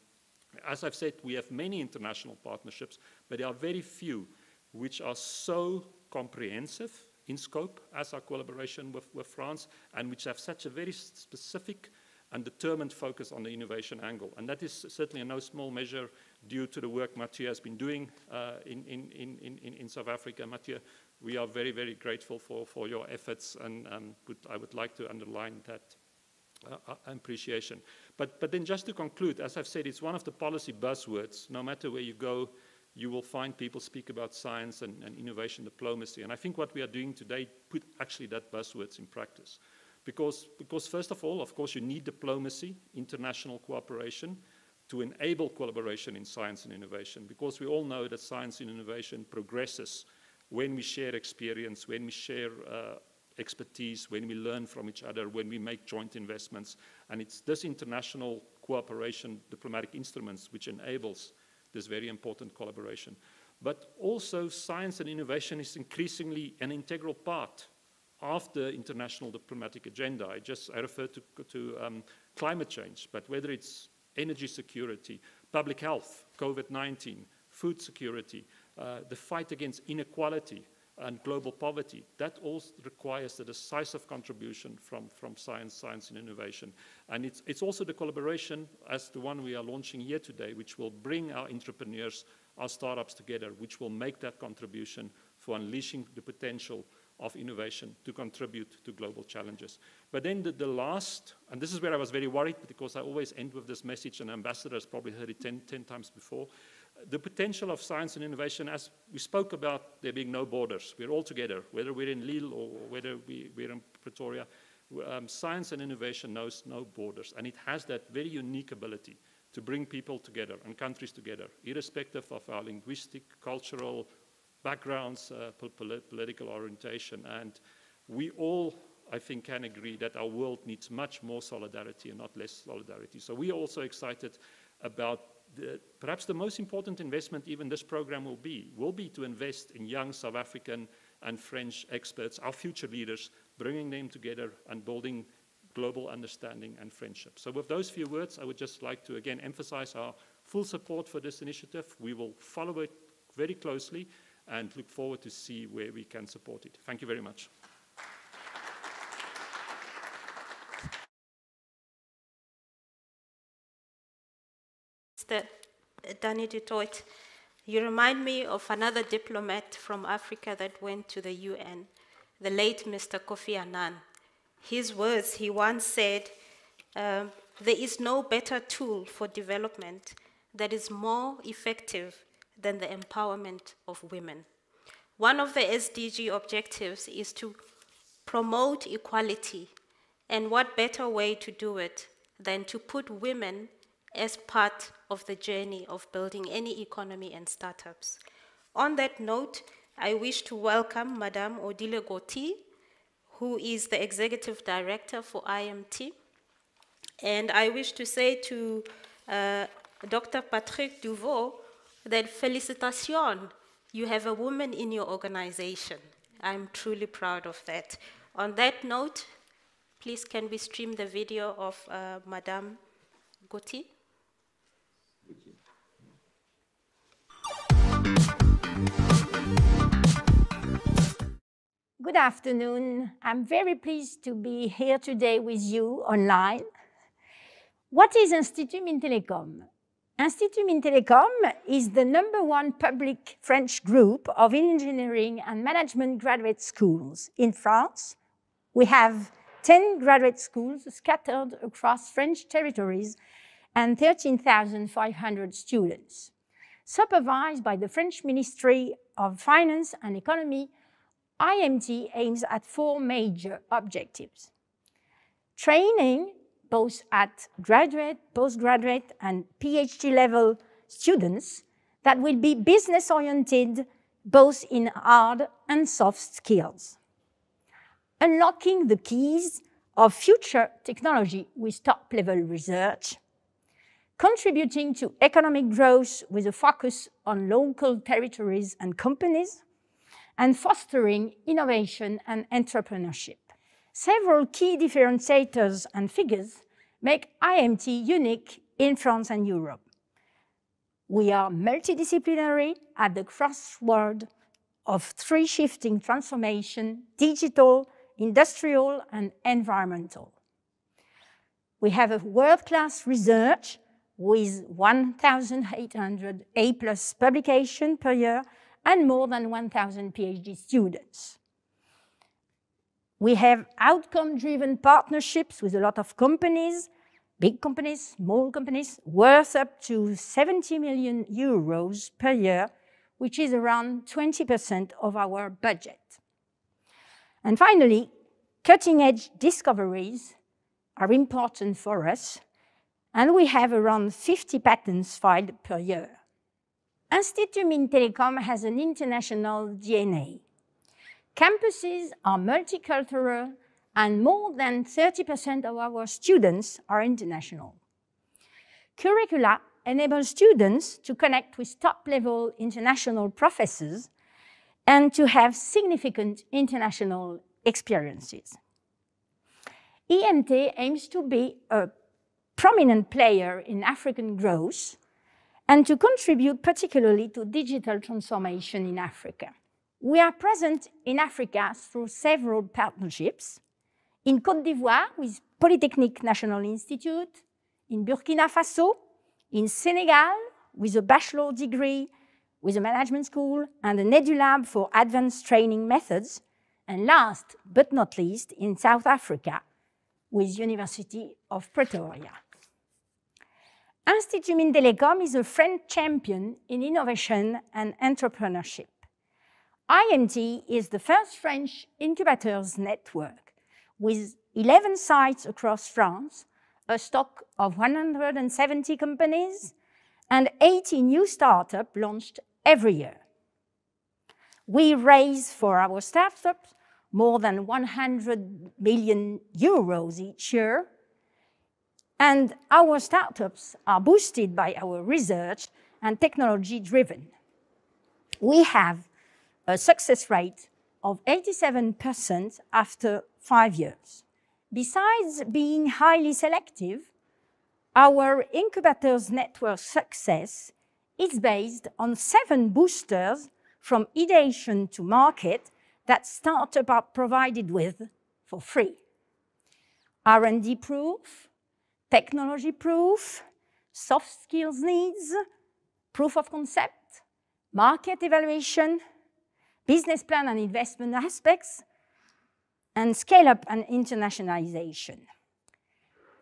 as I've said, we have many international partnerships, but there are very few which are so comprehensive in scope as our collaboration with, with France and which have such a very specific and determined focus on the innovation angle. And that is certainly in no small measure due to the work Mathieu has been doing uh, in, in, in, in, South Africa. Mathieu, we are very, very grateful for, for your efforts and um, would, I would like to underline that uh, uh, appreciation. But, but then just to conclude, as I've said, it's one of the policy buzzwords. No matter where you go, you will find people speak about science and, and innovation diplomacy. And I think what we are doing today put actually that buzzwords in practice. Because, because first of all, of course, you need diplomacy, international cooperation, to enable collaboration in science and innovation. Because we all know that science and innovation progresses when we share experience, when we share uh, expertise, when we learn from each other, when we make joint investments. And it's this international cooperation, diplomatic instruments, which enables this very important collaboration. But also science and innovation is increasingly an integral part of the international diplomatic agenda. I just I refer to, to um, climate change, but whether it's energy security, public health, COVID-19, food security, uh, the fight against inequality and global poverty, that all requires a decisive contribution from, from science, science and innovation. And it's, it's also the collaboration as the one we are launching here today, which will bring our entrepreneurs, our startups together, which will make that contribution for unleashing the potential of innovation to contribute to global challenges. But then the, the, last, and this is where I was very worried because I always end with this message, and ambassadors probably heard it 10, 10 times before. The potential of science and innovation, as we spoke about there being no borders, we're all together, whether we're in Lille or whether we, we're in Pretoria, um, science and innovation knows no borders, and it has that very unique ability to bring people together and countries together, irrespective of our linguistic, cultural, backgrounds, uh, political orientation. And we all, I think, can agree that our world needs much more solidarity and not less solidarity. So we are also excited about the, perhaps the most important investment even this program will be, will be to invest in young South African and French experts, our future leaders, bringing them together and building global understanding and friendship. So with those few words, I would just like to again emphasize our full support for this initiative. We will follow it very closely and look forward to see where we can support it. Thank you very much. Mr. Danny du Toit, you remind me of another diplomat from Africa that went to the UN, the late Mr. Kofi Annan. His words, he once said, um, there is no better tool for development that is more effective than the empowerment of women. One of the SDG objectives is to promote equality, and what better way to do it than to put women as part of the journey of building any economy and startups. On that note, I wish to welcome Madame Odile Gauthier, who is the Executive Director for IMT. And I wish to say to uh, Dr. Patrick Duvaux, then felicitation, you have a woman in your organization. I'm truly proud of that. On that note, please can we stream the video of uh, Madame Gauthier? Good afternoon. I'm very pleased to be here today with you online. What is Institut Mines-Télécom? Institut Mines-Télécom is the number one public French group of engineering and management graduate schools in France. We have 10 graduate schools scattered across French territories and 13,500 students. Supervised by the French Ministry of Finance and Economy, IMT aims at four major objectives. Training both at graduate, postgraduate, and PhD level students that will be business oriented both in hard and soft skills. Unlocking the keys of future technology with top level research, contributing to economic growth with a focus on local territories and companies, and fostering innovation and entrepreneurship. Several key differentiators and figures make IMT unique in France and Europe. We are multidisciplinary at the crossroad of three shifting transformation, digital, industrial, and environmental. We have a world-class research with 1,800 A-plus publication per year and more than 1,000 PhD students. We have outcome-driven partnerships with a lot of companies, big companies, small companies, worth up to 70 million euros per year which is around 20% of our budget. And finally, cutting edge discoveries are important for us, and we have around 50 patents filed per year. Institut Mines has an international DNA. Campuses are multicultural, and more than 30% of our students are international. Curricula enable students to connect with top-level international professors and to have significant international experiences. IMT aims to be a prominent player in African growth and to contribute particularly to digital transformation in Africa. We are present in Africa through several partnerships, in Côte d'Ivoire with Polytechnic National Institute, in Burkina Faso, in Senegal with a bachelor degree with a management school and an EduLab for advanced training methods, and last but not least, in South Africa with University of Pretoria. Institut Mines Telecom is a French champion in innovation and entrepreneurship. IMT is the first French incubators network with 11 sites across France a stock of 170 companies and 80 new startups launched every year. We raise for our startups more than 100 million euros each year, and our startups are boosted by our research and technology driven. We have a success rate of 87% after five years. Besides being highly selective, our incubators network success is based on seven boosters from ideation to market that startups are provided with for free. R&D proof, technology proof, soft skills needs, proof of concept, market evaluation, business plan and investment aspects, and scale up and internationalization.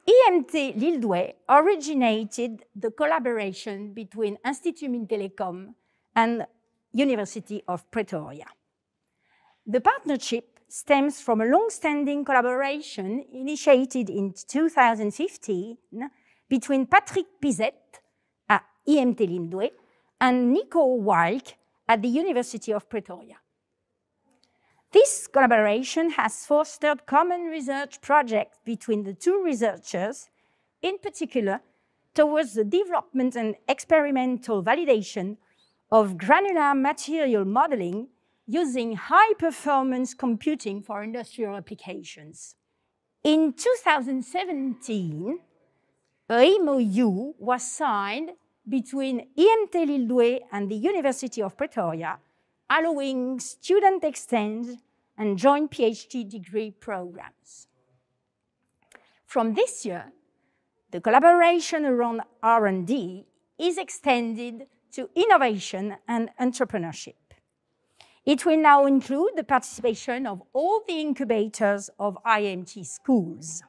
IMT Lille originated the collaboration between Institut Mines Telecom and University of Pretoria. The partnership stems from a long-standing collaboration initiated in 2015 between Patrick Pizette at IMT Lille and Nico Wilke at the University of Pretoria. This collaboration has fostered common research projects between the two researchers, in particular towards the development and experimental validation of granular material modeling using high-performance computing for industrial applications. In 2017, a MOU was signed between IMT Douai and the University of Pretoria allowing student exchange and joint PhD degree programs. From this year, the collaboration around R&D is extended to innovation and entrepreneurship. It will now include the participation of all the incubators of IMT schools.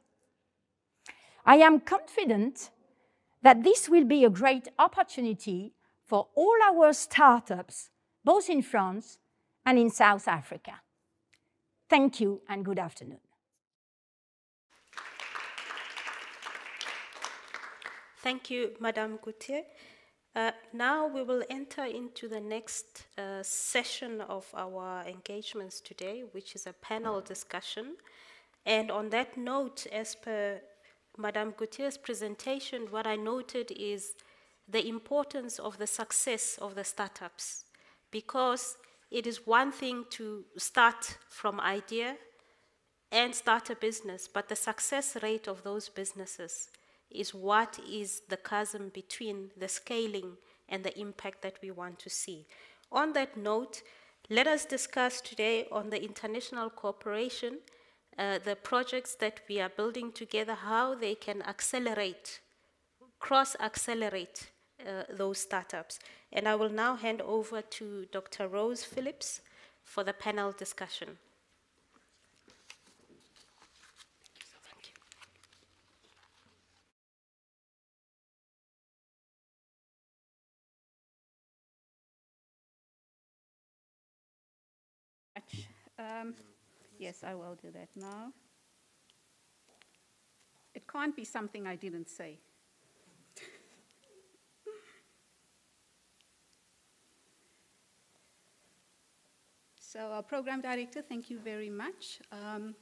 I am confident that this will be a great opportunity for all our startups both in France and in South Africa. Thank you and good afternoon. Thank you, Madame Gauthier. Uh, now we will enter into the next uh, session of our engagements today, which is a panel discussion. And on that note, as per Madame Gauthier's presentation, what I noted is the importance of the success of the startups because it is one thing to start from idea and start a business, but the success rate of those businesses is what is the chasm between the scaling and the impact that we want to see. On that note, let us discuss today on the international cooperation, uh, the projects that we are building together, how they can accelerate, cross accelerate uh, those startups. And I will now hand over to Dr. Rose Phillips for the panel discussion. Um, yes, I will do that now. It can't be something I didn't say. so, our program director, thank you very much. Um,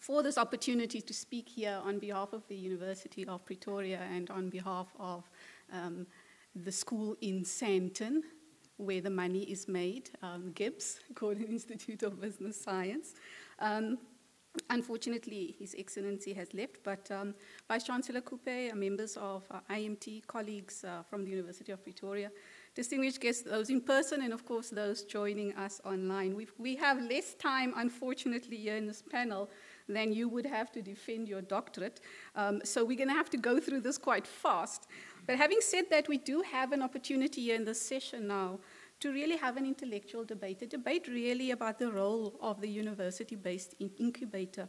for this opportunity to speak here on behalf of the University of Pretoria and on behalf of um, the school in Sandton, where the money is made, um, GIBS, Gordon Institute of Business Science. Um, unfortunately, His Excellency has left, but um, Vice Chancellor Kupe, members of uh, IMT, colleagues uh, from the University of Pretoria, distinguished guests, those in person, and of course those joining us online. We've, we have less time, unfortunately, here in this panel than you would have to defend your doctorate. Um, so we're going to have to go through this quite fast. But having said that, we do have an opportunity here in this session now to really have an intellectual debate, a debate really about the role of the university-based incubator.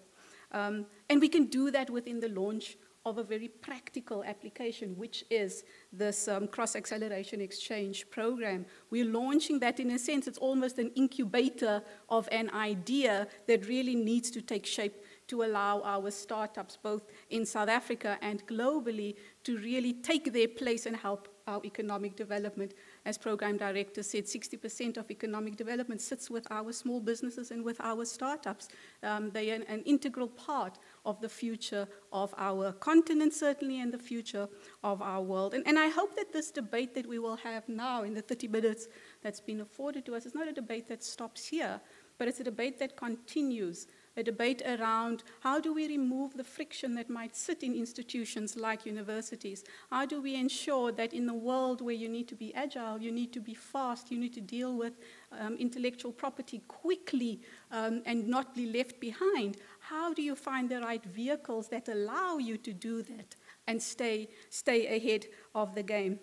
Um, and we can do that within the launch of a very practical application, which is this um, cross-acceleration exchange program. We're launching that in a sense, it's almost an incubator of an idea that really needs to take shape to allow our startups, both in South Africa and globally, to really take their place and help our economic development. As program director said, 60% of economic development sits with our small businesses and with our startups. Um, they are an, an, integral part of the future of our continent, certainly, and the future of our world. And, and I hope that this debate that we will have now in the 30 minutes that's been afforded to us is not a debate that stops here, but it's a debate that continues a debate around how do we remove the friction that might sit in institutions like universities? How do we ensure that in the world where you need to be agile, you need to be fast, you need to deal with um, intellectual property quickly um, and not be left behind? How do you find the right vehicles that allow you to do that and stay, stay ahead of the game?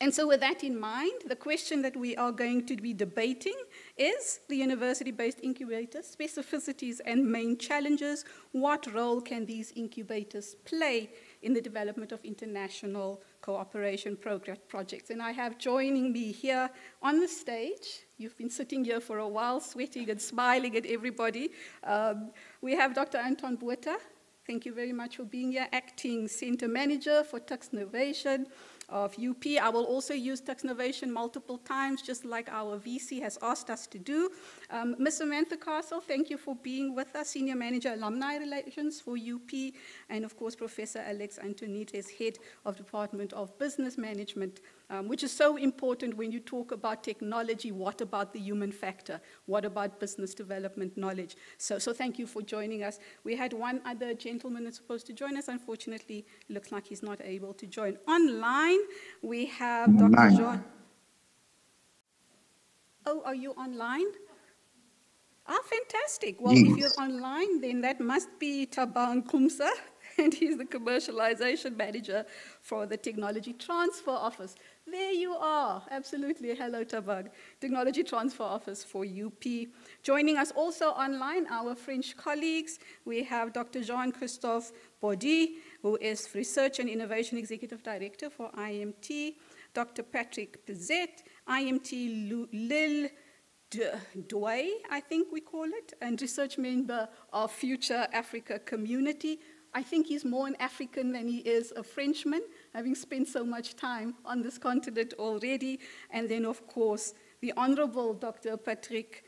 And so, with that in mind, the question that we are going to be debating is the university based incubators, specificities, and main challenges. What role can these incubators play in the development of international cooperation projects? And I have joining me here on the stage, you've been sitting here for a while, sweating and smiling at everybody. Um, we have Dr. Anton Botha. Thank you very much for being here, acting center manager for TuksNovation of UP. I will also use TuksNovation multiple times, just like our VC has asked us to do. Um, Ms. Samantha Castle, thank you for being with us, Senior Manager Alumni Relations for UP, and of course, Professor Alex Antonites, Head of Department of Business Management um, which is so important when you talk about technology. What about the human factor? What about business development knowledge? So, so thank you for joining us. We had one other gentleman that's supposed to join us. Unfortunately, looks like he's not able to join. Online, we have Online. Dr. Jean. Oh, are you online? Ah, fantastic. Well, yes. if you're online, then that must be Thabang Kumsa, and he's the commercialization manager for the Technology Transfer Office. There you are. Absolutely. Hello, Thabang. Technology Transfer Office for UP. Joining us also online, our French colleagues. We have Dr. Jean-Christophe Baudy, who is Research and Innovation Executive Director for IMT. Dr. Patrick Pizette, IMT Lille Douai, I think we call it, and research member of Future Africa Community. I think he's more an African than he is a Frenchman having spent so much time on this continent already. And then, of course, the Honorable Dr. Patrick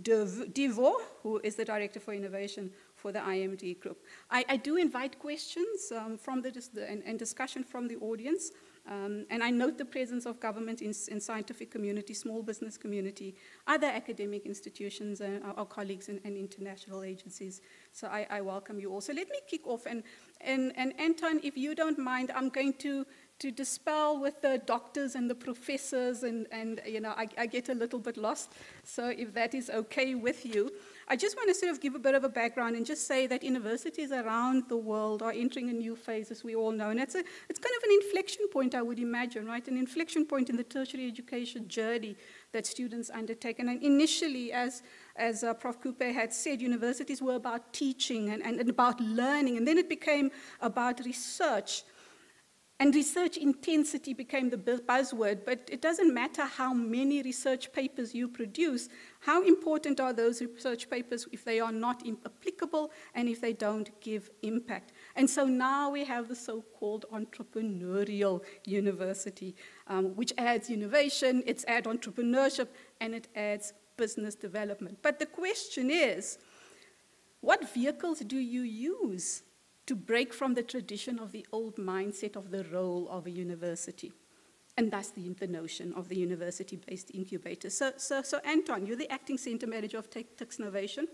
Duvaux, who is the Director for Innovation for the IMT Group. I, I do invite questions um, from the, and, and discussion from the audience. Um, and I note the presence of government in, in, scientific community, small business community, other academic institutions, and our, our colleagues and, and, international agencies. So I, I, welcome you all. So let me kick off. And, and, and Anton, if you don't mind, I'm going to to dispel with the doctors and the professors, and, and you know, I, I, get a little bit lost. So if that is okay with you, I just want to sort of give a bit of a background and just say that universities around the world are entering a new phase, as we all know. And it's, a, it's kind of an inflection point, I would imagine, right? An inflection point in the tertiary education journey that students undertake. And initially, as, as uh, Prof. Kupe had said, universities were about teaching and, and, and about learning, and then it became about research. And research intensity became the buzzword, but it doesn't matter how many research papers you produce, how important are those research papers if they are not applicable and if they don't give impact? And so now we have the so called entrepreneurial university, um, which adds innovation, it's add entrepreneurship, and it adds business development. But the question is what vehicles do you use to break from the tradition of the old mindset of the role of a university? And that's the, the notion of the university based incubator. So, so, so, Anton, you're the acting center manager of TuksNovation.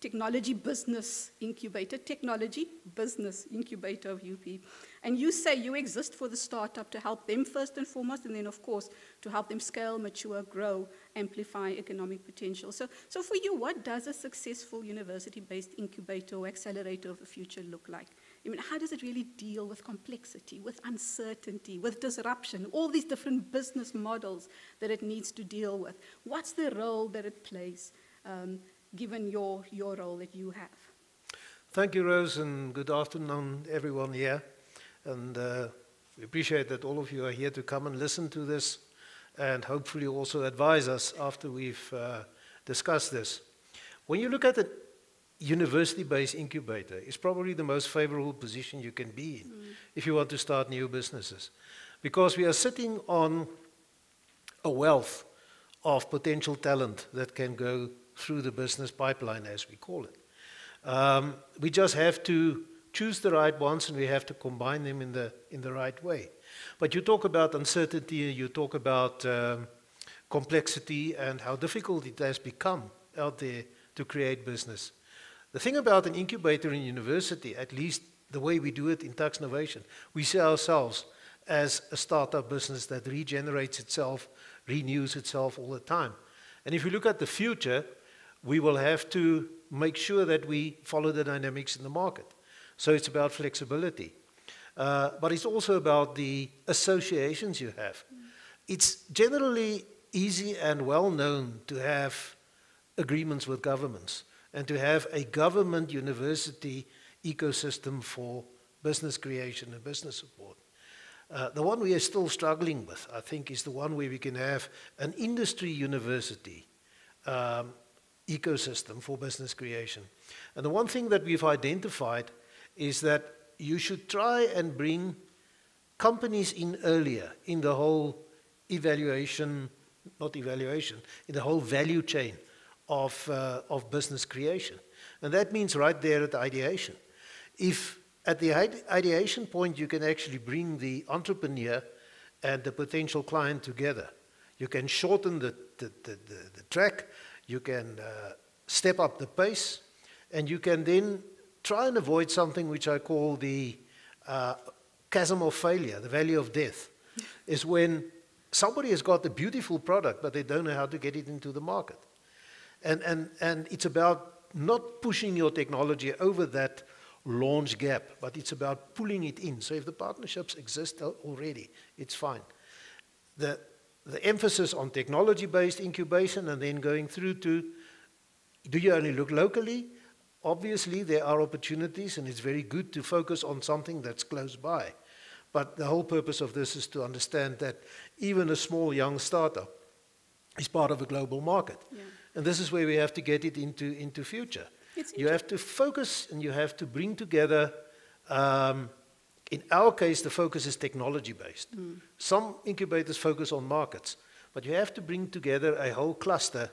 Technology Business Incubator, Technology Business Incubator of UP. And you say you exist for the startup to help them first and foremost, and then, of course, to help them scale, mature, grow, amplify economic potential. So, so for you, what does a successful university based incubator or accelerator of the future look like? I mean, how does it really deal with complexity, with uncertainty, with disruption, all these different business models that it needs to deal with? What's the role that it plays? Um, given your, your role that you have. Thank you, Rose, and good afternoon, everyone here. And uh, we appreciate that all of you are here to come and listen to this and hopefully also advise us after we've uh, discussed this. When you look at the university-based incubator, it's probably the most favorable position you can be in mm. if you want to start new businesses. Because we are sitting on a wealth of potential talent that can go through the business pipeline, as we call it. Um, we just have to choose the right ones and we have to combine them in the, in the right way. But you talk about uncertainty, you talk about um, complexity and how difficult it has become out there to create business. The thing about an incubator in university, at least the way we do it in TuksNovation, we see ourselves as a startup business that regenerates itself, renews itself all the time. And if you look at the future, we will have to make sure that we follow the dynamics in the market. So it's about flexibility. Uh, but it's also about the associations you have. It's generally easy and well known to have agreements with governments and to have a government university ecosystem for business creation and business support. Uh, the one we are still struggling with, I think, is the one where we can have an industry university um, ecosystem for business creation. And the one thing that we've identified is that you should try and bring companies in earlier in the whole evaluation, not evaluation, in the whole value chain of, uh, of business creation. And that means right there at the ideation. If at the ideation point you can actually bring the entrepreneur and the potential client together, you can shorten the, the, the, the, the track you can uh, step up the pace, and you can then try and avoid something which I call the uh, chasm of failure, the valley of death, is when somebody has got a beautiful product, but they don't know how to get it into the market. And, and, and it's about not pushing your technology over that launch gap, but it's about pulling it in. So if the partnerships exist already, it's fine. The, the emphasis on technology-based incubation and then going through to, do you only look locally? Obviously, there are opportunities, and it's very good to focus on something that's close by. But the whole purpose of this is to understand that even a small young startup is part of a global market. Yeah. And this is where we have to get it into, into future. You have to focus and you have to bring together um, in our case, the focus is technology based. Mm. Some incubators focus on markets, but you have to bring together a whole cluster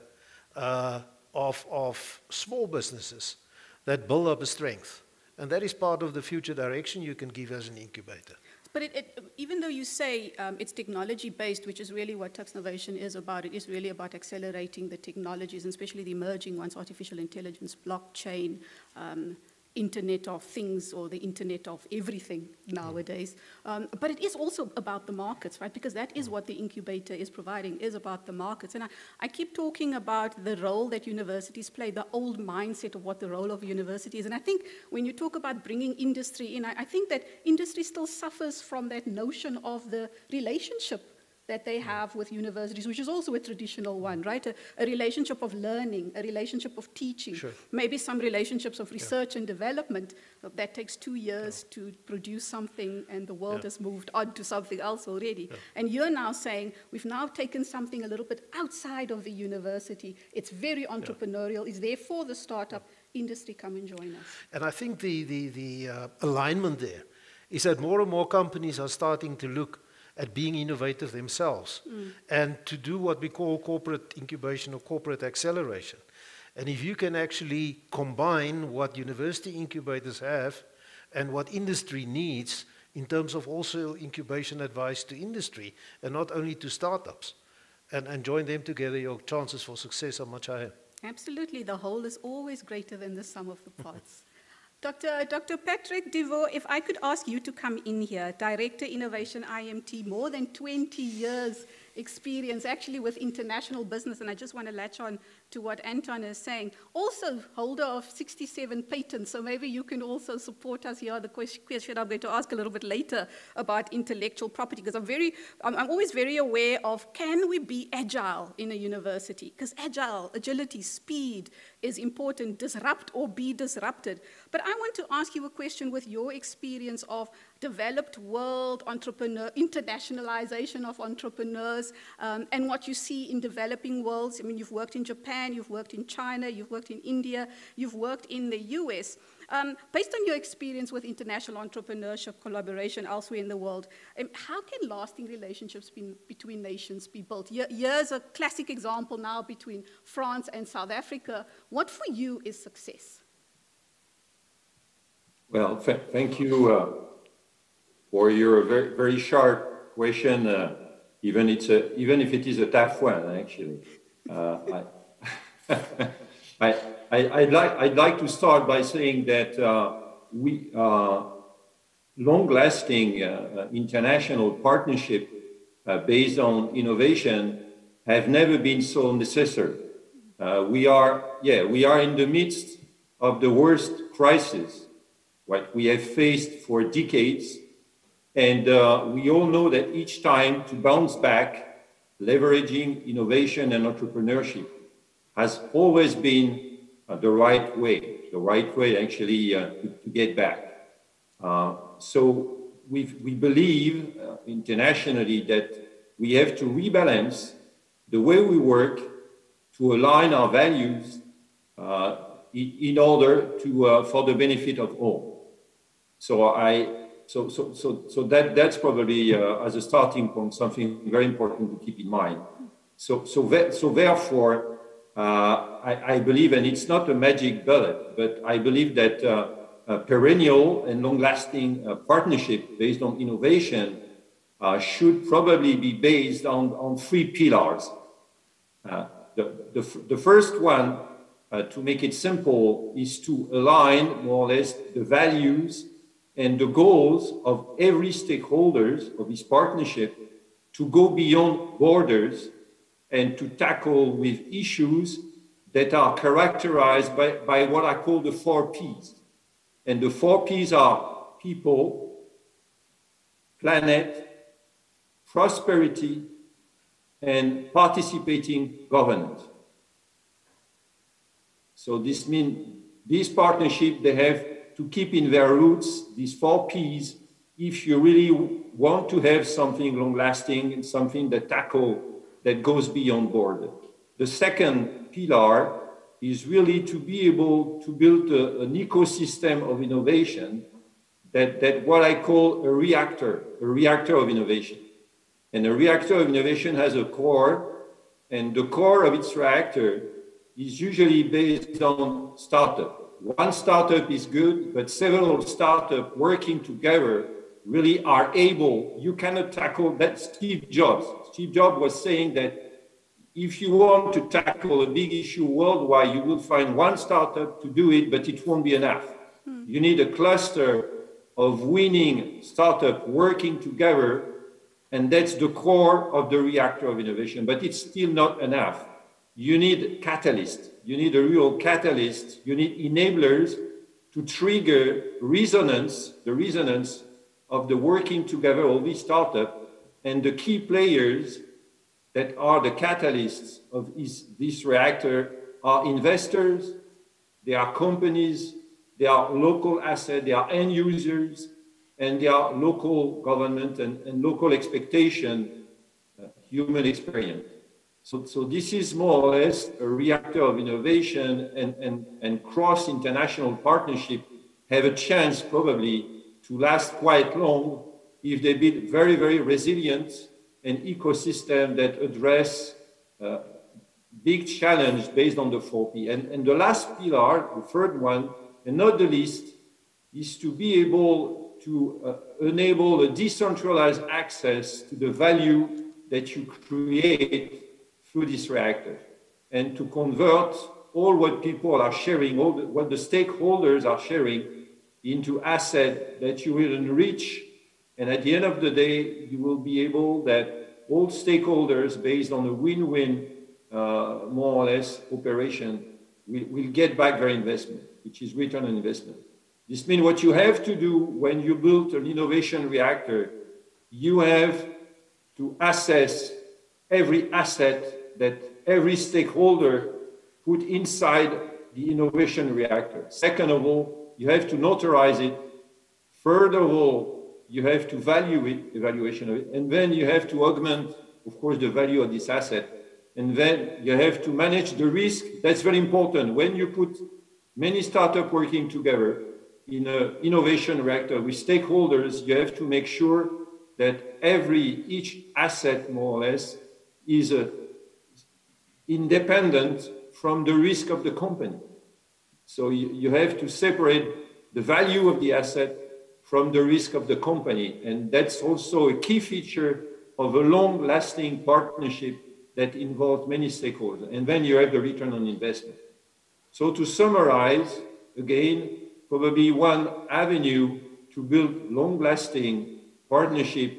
uh, of, of small businesses that build up a strength. And that is part of the future direction you can give as an incubator. But it, it, even though you say um, it's technology based, which is really what TuksNovation is about, it is really about accelerating the technologies, and especially the emerging ones artificial intelligence, blockchain, um, Internet of Things or the Internet of everything nowadays. Um, but it is also about the markets, right? Because that is what the incubator is providing, is about the markets. And I, I keep talking about the role that universities play, the old mindset of what the role of university is. And I think when you talk about bringing industry in, I, I think that industry still suffers from that notion of the relationship that they have with universities, which is also a traditional one, right? A, a relationship of learning, a relationship of teaching, Sure. maybe some relationships of research and development. That takes two years to produce something, and the world Yeah. has moved on to something else already. And you're now saying we've now taken something a little bit outside of the university. It's very entrepreneurial. It's there for the startup industry. Come and join us. And I think the, the, the uh, alignment there is that more and more companies are starting to look at being innovative themselves mm. and to do what we call corporate incubation or corporate acceleration. And if you can actually combine what university incubators have and what industry needs in terms of also incubation advice to industry and not only to startups, and, and join them together, your chances for success are much higher. Absolutely, the whole is always greater than the sum of the parts. Dr. Dr. Patrick Duvaux, if I could ask you to come in here, Director Innovation IMT, more than 20 years experience actually with international business, and I just want to latch on to what Anton is saying. Also, holder of 67 patents, so maybe you can also support us here. The question I'm going to ask a little bit later about intellectual property, because I'm very, I'm, always very aware of can we be agile in a university? Because agile, agility, speed is important. Disrupt or be disrupted. But I want to ask you a question with your experience of developed world entrepreneur, internationalization of entrepreneurs, um, and what you see in developing worlds. I mean, you've worked in Japan, you've worked in China, you've worked in India, you've worked in the US. Um, based on your experience with international entrepreneurship collaboration elsewhere in the world, um, how can lasting relationships be, between nations be built? Here- Here's a classic example now between France and South Africa. What for you is success? Well, th- thank you uh, for your very, very sharp question. Uh, even it's a, even if it is a tough one, actually. Uh, I, I, I, I'd like I'd like to start by saying that uh, we uh, long-lasting uh, international partnership uh, based on innovation have never been so necessary. Uh, we are yeah we are in the midst of the worst crisis what we have faced for decades. And uh, we all know that each time to bounce back, leveraging innovation and entrepreneurship has always been uh, the right way, the right way actually uh, to, to get back. Uh, so we we believe uh, internationally that we have to rebalance the way we work to align our values uh, in, order to, uh, for the benefit of all. So I, so, so, so, so that, that's probably uh, as a starting point, something very important to keep in mind. So, so, so therefore, uh, I, believe, and it's not a magic bullet, but I believe that uh, a perennial and long-lasting uh, partnership based on innovation uh, should probably be based on, on three pillars. Uh, the, the, the first one, uh, to make it simple, is to align more or less the values and the goals of every stakeholders of this partnership to go beyond borders and to tackle with issues that are characterized by, by what I call the four Ps. And the four Ps are people, planet, prosperity, and participating government. So this means this partnership, they have to keep in their roots these four Ps if you really want to have something long lasting and something that tackle that goes beyond border. The second pillar is really to be able to build a- an ecosystem of innovation that, that what I call a reactor, a reactor of innovation. And a reactor of innovation has a core, and the core of its reactor is usually based on startup. One startup is good, but several startups working together really are able, you cannot tackle that Steve Jobs. Steve Jobs was saying that if you want to tackle a big issue worldwide, you will find one startup to do it, but it won't be enough. Hmm. You need a cluster of winning startups working together, and that's the core of the reactor of innovation, but it's still not enough. You need catalyst. You need a real catalyst. You need enablers to trigger resonance, the resonance of the working together of these startups And the key players that are the catalysts of this, this reactor are investors, they are companies, they are local assets, they are end users, and they are local government and, and local expectation, uh, human experience. So, so this is more or less a reactor of innovation and, and, and cross-international partnership have a chance probably to last quite long if they build very, very resilient and ecosystem that address uh, big challenge based on the 4P. And, and the last pillar, the third one, and not the least, is to be able to uh, enable a decentralized access to the value that you create through this reactor and to convert all what people are sharing, all the, what the stakeholders are sharing into asset that you will enrich. And at the end of the day, you will be able that all stakeholders based on a win-win, uh, more or less operation will, will get back their investment, which is return on investment. This means what you have to do when you build an innovation reactor, you have to assess every asset that every stakeholder put inside the innovation reactor. Second of all, you have to notarize it. Third of all, you have to value it, evaluation of it, and then you have to augment, of course, the value of this asset. And then you have to manage the risk. That's very important. When you put many startups working together in an innovation reactor with stakeholders, you have to make sure that every, each asset, more or less, is uh, independent from the risk of the company. So you, you have to separate the value of the asset from the risk of the company. And that's also a key feature of a long lasting partnership that involves many stakeholders. And then you have the return on investment. So to summarize, again, probably one avenue to build long lasting partnership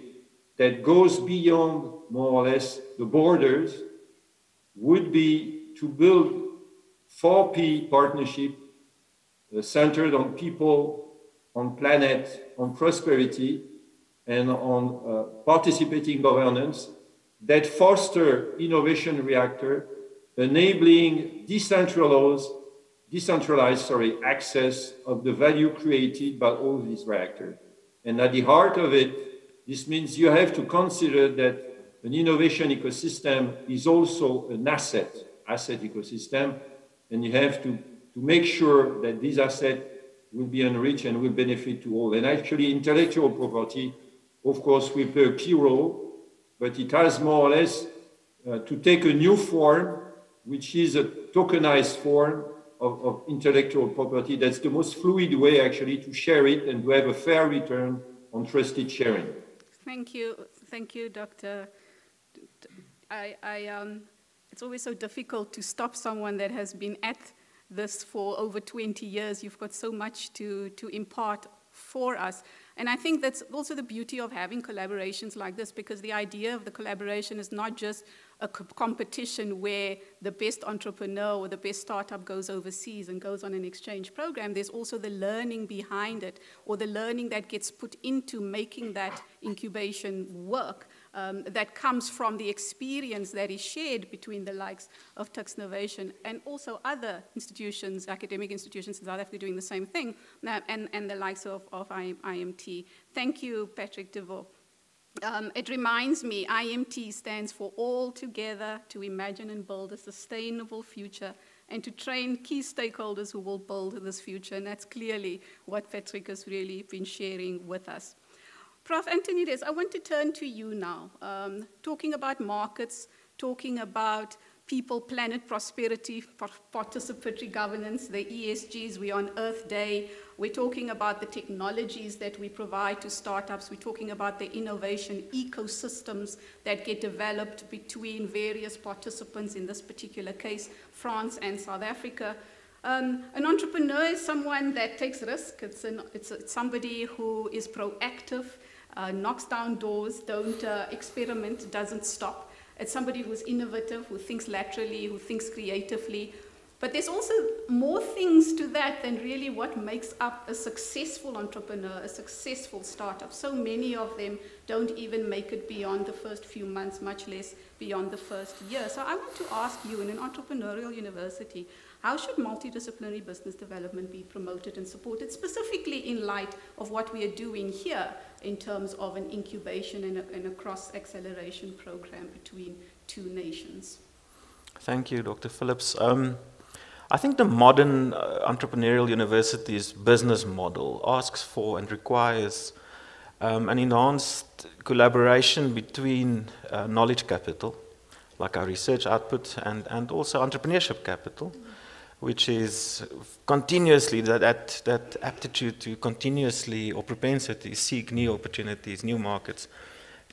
that goes beyond more or less the borders would be to build 4P partnership uh, centered on people, on planet, on prosperity, and on uh, participating governance that foster innovation reactor, enabling decentralized, decentralized sorry, access of the value created by all these reactors. And at the heart of it, this means you have to consider that an innovation ecosystem is also an asset, asset ecosystem, and you have to, to make sure that this asset will be enriched and will benefit to all. And actually, intellectual property, of course, will play a key role, but it has more or less uh, to take a new form, which is a tokenized form of, of, intellectual property. That's the most fluid way, actually, to share it and to have a fair return on trusted sharing. Thank you. Thank you, Dr. I, I um, it's always so difficult to stop someone that has been at this for over 20 years. You've got so much to, to impart for us. And I think that's also the beauty of having collaborations like this because the idea of the collaboration is not just a competition where the best entrepreneur or the best startup goes overseas and goes on an exchange program. There's also the learning behind it or the learning that gets put into making that incubation work um, that comes from the experience that is shared between the likes of Tuks Novation and also other institutions, academic institutions in South Africa doing the same thing, and, and the likes of, of IMT. Thank you, Patrick Duvaux. Um, it reminds me, IMT stands for All Together to Imagine and Build a Sustainable Future and to train key stakeholders who will build this future. And that's clearly what Patrick has really been sharing with us. Prof. Antonites, I want to turn to you now, um, talking about markets, talking about people, planet, prosperity, participatory governance, the ESGs, we're on Earth Day. We're talking about the technologies that we provide to startups. We're talking about the innovation ecosystems that get developed between various participants, in this particular case, France and South Africa. Um, an entrepreneur is someone that takes risk. It's, an, it's, it's somebody who is proactive knocks down doors, don't uh, experiment, doesn't stop. It's somebody who's innovative, who thinks laterally, who thinks creatively. But there's also more things to that than really what makes up a successful entrepreneur, a successful startup. So many of them don't even make it beyond the first few months, much less beyond the first year. So I want to ask you, in an entrepreneurial university, how should multidisciplinary business development be promoted and supported, specifically in light of what we are doing here in terms of an incubation and a, and a cross acceleration program between two nations? Thank you, Dr. Phillips. Um, I think the modern uh, entrepreneurial university's business model asks for and requires um, an enhanced collaboration between uh, knowledge capital, like our research output, and, and also entrepreneurship capital, which is continuously that, that, that aptitude to continuously or propensity seek new opportunities, new markets,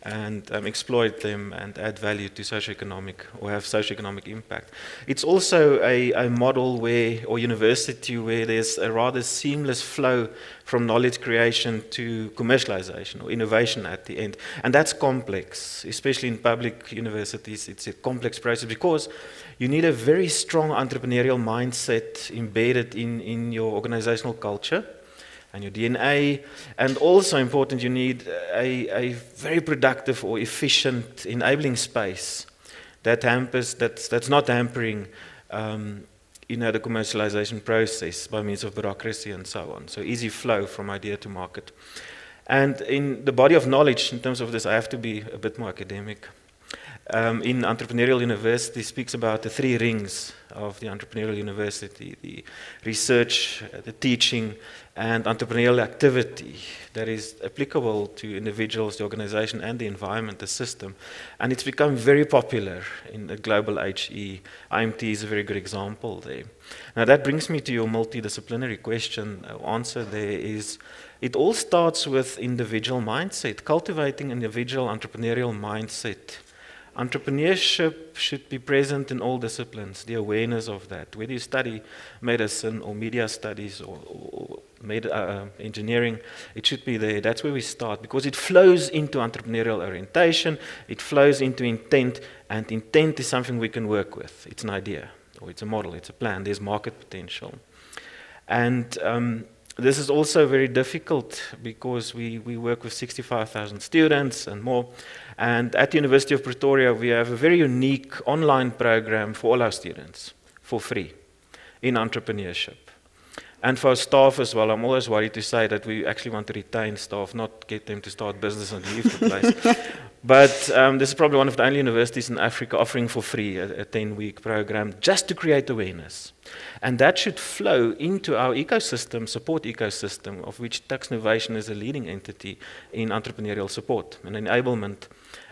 and um, exploit them and add value to socioeconomic or have socioeconomic impact. It's also a, a model where, or university where there's a rather seamless flow from knowledge creation to commercialization or innovation at the end. And that's complex, especially in public universities. It's a complex process because you need a very strong entrepreneurial mindset embedded in, in your organizational culture and your DNA. And also important, you need a, a very productive or efficient enabling space that hampers, that's, that's not hampering um, you know, the commercialization process by means of bureaucracy and so on. So easy flow from idea to market. And in the body of knowledge, in terms of this, I have to be a bit more academic. Um, in Entrepreneurial University speaks about the three rings of the Entrepreneurial University, the research, the teaching, and entrepreneurial activity that is applicable to individuals, the organization, and the environment, the system. And it's become very popular in the global HE. IMT is a very good example there. Now, that brings me to your multidisciplinary question. Uh, answer there is it all starts with individual mindset, cultivating individual entrepreneurial mindset Entrepreneurship should be present in all disciplines, the awareness of that. Whether you study medicine or media studies or, or med- uh, engineering, it should be there. That's where we start because it flows into entrepreneurial orientation, it flows into intent, and intent is something we can work with. It's an idea, or it's a model, it's a plan, there's market potential. And um, this is also very difficult because we, we work with 65,000 students and more. And at the University of Pretoria, we have a very unique online program for all our students for free in entrepreneurship. And for staff as well, I'm always worried to say that we actually want to retain staff, not get them to start business and leave the place. but um, this is probably one of the only universities in Africa offering for free a, a 10 week program just to create awareness. And that should flow into our ecosystem, support ecosystem, of which TuksNovation is a leading entity in entrepreneurial support and enablement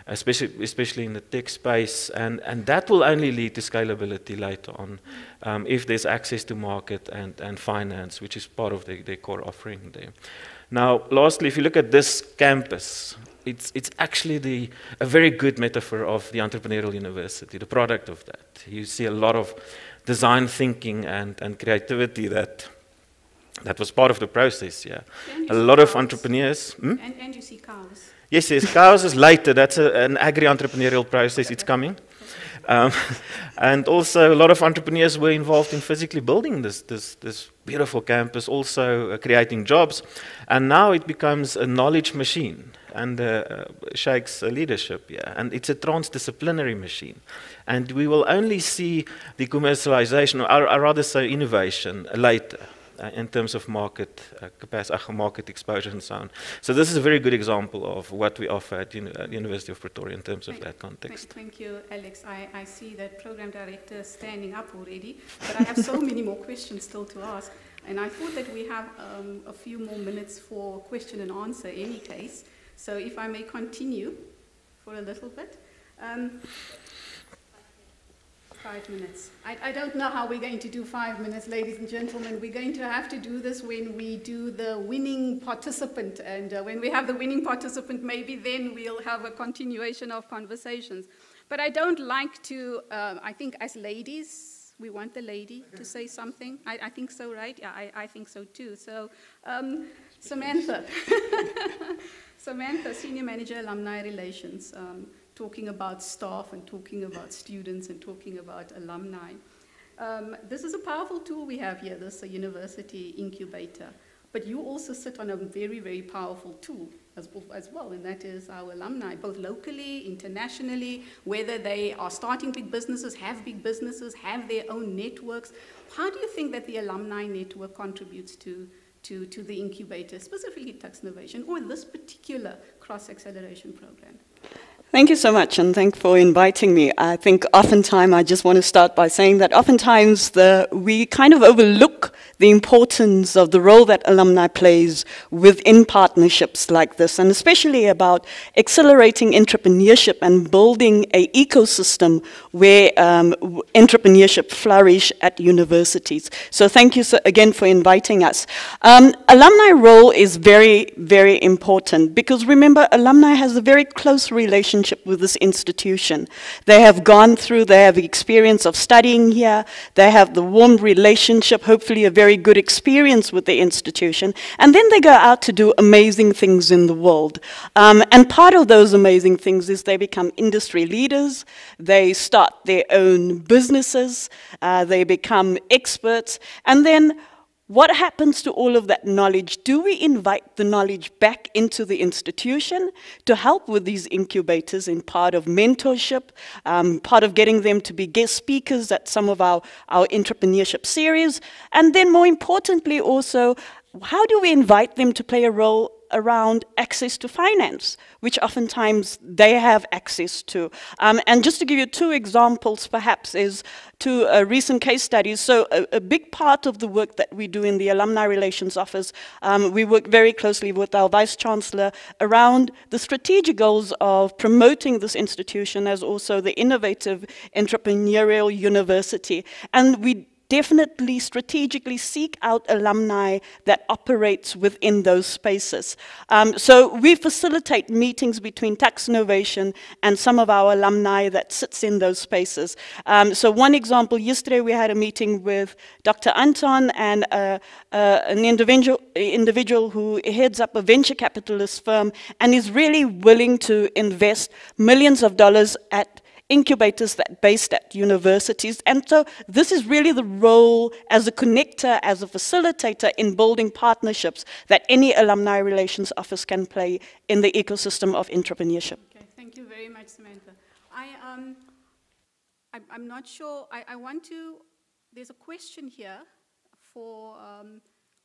especially, especially in the tech space. And, and that will only lead to scalability later on um, if there's access to market and, and finance, which is part of the, their core offering there. Now, lastly, if you look at this campus, it's, it's actually the, a very good metaphor of the entrepreneurial university, the product of that. You see a lot of design thinking and, and creativity that that was part of the process, yeah. A lot of entrepreneurs. Hmm? And, and you see cows. Yes, yes, cows is later. That's a, an agri-entrepreneurial process. It's coming. Um, and also, a lot of entrepreneurs were involved in physically building this, this, this beautiful campus, also uh, creating jobs. And now it becomes a knowledge machine and uh, uh, Cheikh's leadership. Yeah. And it's a transdisciplinary machine. And we will only see the commercialization, or, or rather say innovation, later in terms of market uh, capacity, market exposure, and so on. So this is a very good example of what we offer at, uni- University of Pretoria in terms of thank, that context. Thank, you, Alex. I, I see that program director standing up already, but I have so many more questions still to ask. And I thought that we have um, a few more minutes for question and answer, in any case. So if I may continue for a little bit. Um, Five minutes. I, I, don't know how we're going to do five minutes, ladies and gentlemen. We're going to have to do this when we do the winning participant. And uh, when we have the winning participant, maybe then we'll have a continuation of conversations. But I don't like to, uh, I think as ladies, we want the lady to say something. I, I think so, right? Yeah, I, I think so too. So, um, Samantha. Samantha, Senior Manager, Alumni Relations. Um, talking about staff and talking about students and talking about alumni. Um, this is a powerful tool we have here, this uh, university incubator. But you also sit on a very, very powerful tool as, as well, and that is our alumni, both locally, internationally, whether they are starting big businesses, have big businesses, have their own networks. How do you think that the alumni network contributes to, to, to the incubator, specifically TuksNovation, or this particular cross acceleration program? Thank you so much, and thank for inviting me. I think oftentimes I just want to start by saying that oftentimes the, we kind of overlook the importance of the role that alumni plays within partnerships like this, and especially about accelerating entrepreneurship and building a ecosystem where um, entrepreneurship flourish at universities. So thank you so, again for inviting us. Um, alumni role is very, very important because remember, alumni has a very close relationship relationship with this institution. They have gone through, they have the experience of studying here, they have the warm relationship, hopefully a very good experience with the institution, and then they go out to do amazing things in the world. Um, and part of those amazing things is they become industry leaders, they start their own businesses, uh, they become experts, and then what happens to all of that knowledge? Do we invite the knowledge back into the institution to help with these incubators in part of mentorship, um, part of getting them to be guest speakers at some of our, our entrepreneurship series? And then more importantly also, how do we invite them to play a role around access to finance, which oftentimes they have access to. Um, and just to give you two examples, perhaps, is two uh, recent case studies. So a, a, big part of the work that we do in the Alumni Relations Office, um, we work very closely with our Vice Chancellor around the strategic goals of promoting this institution as also the innovative entrepreneurial university. And we definitely strategically seek out alumni that operates within those spaces. Um, so we facilitate meetings between TuksNovation and some of our alumni that sits in those spaces. Um, so one example, yesterday we had a meeting with Dr. Anton and uh, uh, an individual, individual who heads up a venture capitalist firm and is really willing to invest millions of dollars at incubators that based at universities. And so this is really the role as a connector, as a facilitator in building partnerships that any alumni relations office can play in the ecosystem of entrepreneurship. Okay, thank you very much, Samantha. I, um, I, am not sure, I, I, want to, there's a question here for, um,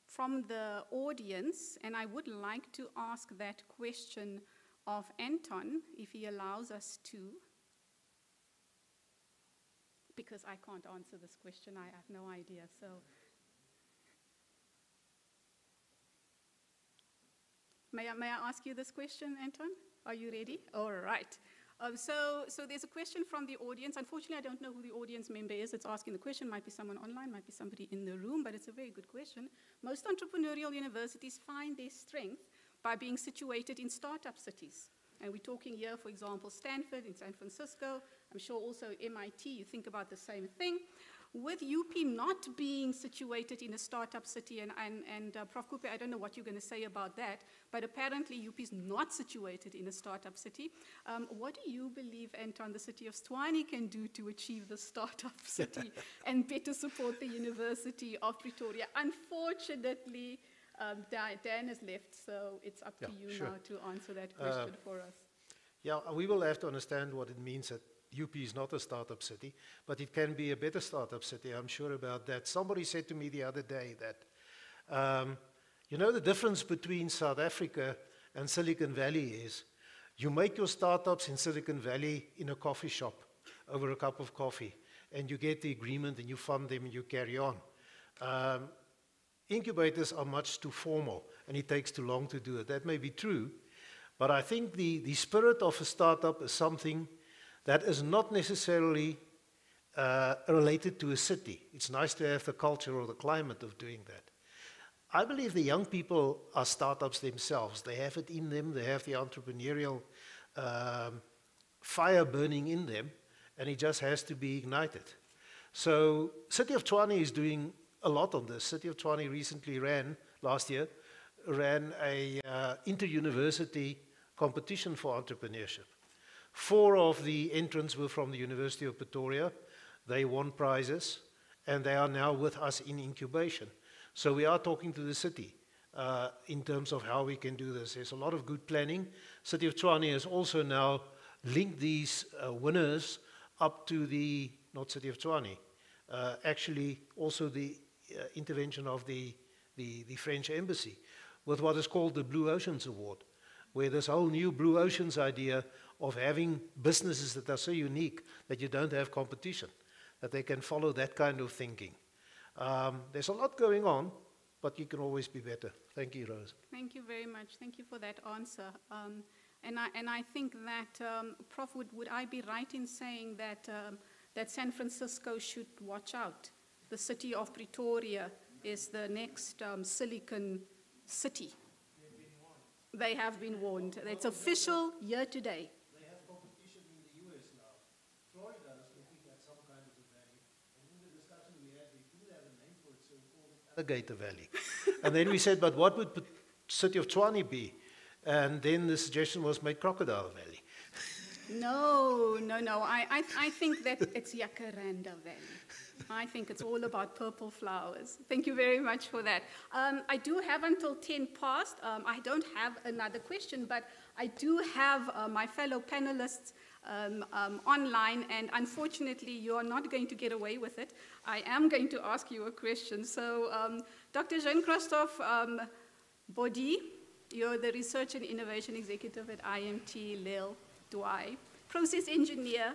from the audience, and I would like to ask that question of Anton, if he allows us to because I can't answer this question. I have no idea. So. May I, may I ask you this question, Anton? Are you ready? All right. Um, so, so there's a question from the audience. Unfortunately, I don't know who the audience member is It's asking the question. Might be someone online, might be somebody in the room, but it's a very good question. Most entrepreneurial universities find their strength by being situated in startup cities. And we're talking here, for example, Stanford in San Francisco. I'm sure also MIT, you think about the same thing. With UP not being situated in a startup city, and, and, and uh, Prof. Kupe, I don't know what you're going to say about that, but apparently UP is not situated in a startup city. Um, what do you believe, Anton, the city of Tshwane can do to achieve the startup city and better support the University of Pretoria? Unfortunately, um, Daan has left, so it's up yeah, to you sure. now to answer that uh, question uh, for us. Yeah, we will have to understand what it means that UP is not a startup city, but it can be a better startup city. I'm sure about that. Somebody said to me the other day that, um, you know, the difference between South Africa and Silicon Valley is you make your startups in Silicon Valley in a coffee shop over a cup of coffee, and you get the agreement and you fund them and you carry on. Um, Incubators are much too formal and it takes too long to do it. That may be true, but I think the, the spirit of a startup is something that is not necessarily uh, related to a city. It's nice to have the culture or the climate of doing that. I believe the young people are startups themselves. They have it in them, they have the entrepreneurial um, fire burning in them, and it just has to be ignited. So, City of Tshwane is doing a lot on this. City of Tshwane recently ran, last year, ran a uh, inter-university competition for entrepreneurship. Four of the entrants were from the University of Pretoria. They won prizes. and they are now with us in incubation. So we are talking to the city uh, in terms of how we can do this. There's a lot of good planning. City of Tshwane has also now linked these uh, winners up to the, not City of Tshwane, uh, actually also the uh, intervention of the, the, the French embassy with what is called the Blue Oceans Award, where this whole new Blue Oceans idea of having businesses that are so unique that you don't have competition, that they can follow that kind of thinking. Um, there's a lot going on, but you can always be better. Thank you, Rose. Thank you very much. Thank you for that answer. Um, and, I, and I think that, um, Prof, would, would I be right in saying that, um, that San Francisco should watch out? The city of Pretoria is the next um, silicon city. They have been warned. It's official year today. Alligator Valley. and then we said, but what would the city of Tshwane be? And then the suggestion was make Crocodile Valley. No, no, no. I, I, I think that it's Jacaranda Valley. I think it's all about purple flowers. Thank you very much for that. Um, I do have until 10 past. Um, I don't have another question, but I do have uh, my fellow panelists um, um, online, and unfortunately, you are not going to get away with it. I am going to ask you a question. So, um, Dr. Jean-Christophe um, Baudy, you're the Research and Innovation Executive at IMT Lille Douai, process engineer,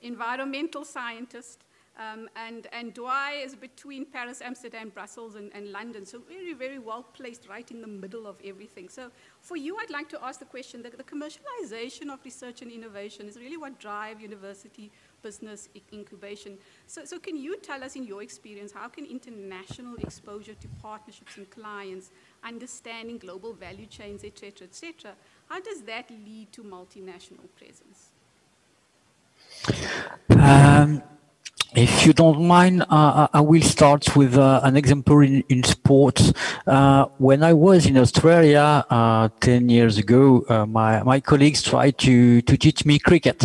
environmental scientist, um, and, and Douai is between Paris, Amsterdam, Brussels, and, and, London. So very, very well placed right in the middle of everything. So for you, I'd like to ask the question, the, the commercialization of research and innovation is really what drive university business incubation. So, so can you tell us in your experience, how can international exposure to partnerships and clients, understanding global value chains, et cetera, et cetera, how does that lead to multinational presence? Um, if you don't mind, uh, I will start with uh, an example in, in sports. Uh, when I was in Australia uh, 10 years ago, uh, my, my colleagues tried to, to teach me cricket.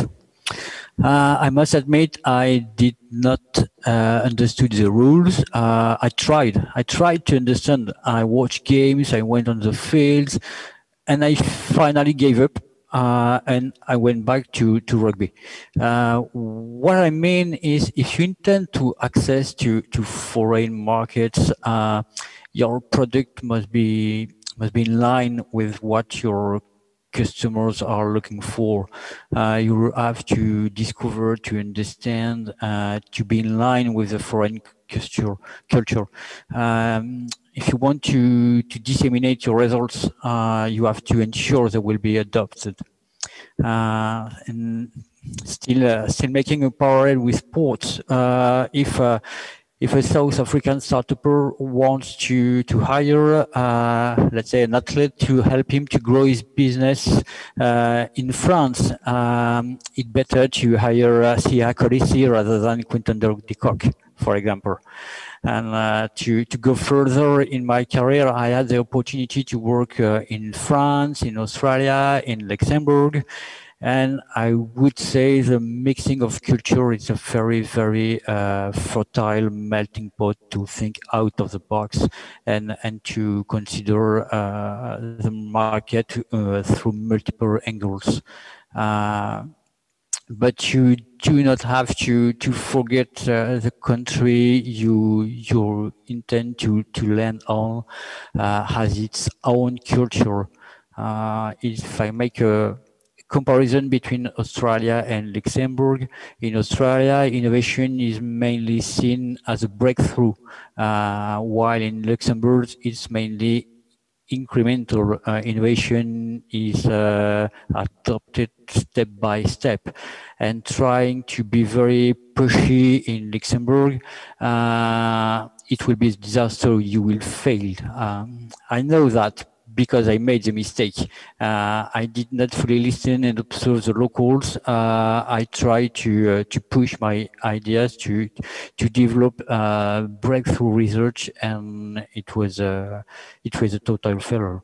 Uh, I must admit, I did not understood the rules. I tried. I tried to understand. I watched games. I went on the fields, and I finally gave up uh, and I went back to, to rugby. Uh, what I mean is if you intend to access to, to foreign markets, uh, your product must be, must be in line with what your customers are looking for. Uh, you have to discover, to understand, uh, to be in line with the foreign culture. culture. Um, if you want to, to disseminate your results, uh, you have to ensure they will be adopted. Uh, and still, uh, still making a parallel with sports. Uh, if if a South African startup wants to to hire, uh, let's say, an athlete to help him to grow his business uh, in France, um, it's better to hire uh, Siya Kolisi rather than Quinton de Kock, for example. And uh, to, to go further in my career, I had the opportunity to work uh, in France, in Australia, in Luxembourg. And I would say the mixing of culture is a very, very uh, fertile melting pot to think out of the box and, and to consider uh, the market uh, through multiple angles. But you do not have to to forget uh, the country you you intend to to land on uh, has its own culture. Uh, if I make a comparison between Australia and Luxembourg, in Australia, innovation is mainly seen as a breakthrough, uh, while in Luxembourg, it's mainly incremental uh, innovation is uh, adopted step by step and trying to be very pushy in Luxembourg, uh, it will be a disaster, you will fail. Um, I know that because I made the mistake. Uh, I did not fully listen and observe the locals. Uh, I tried to uh, to push my ideas to to develop uh, breakthrough research, and it was a it was a total failure.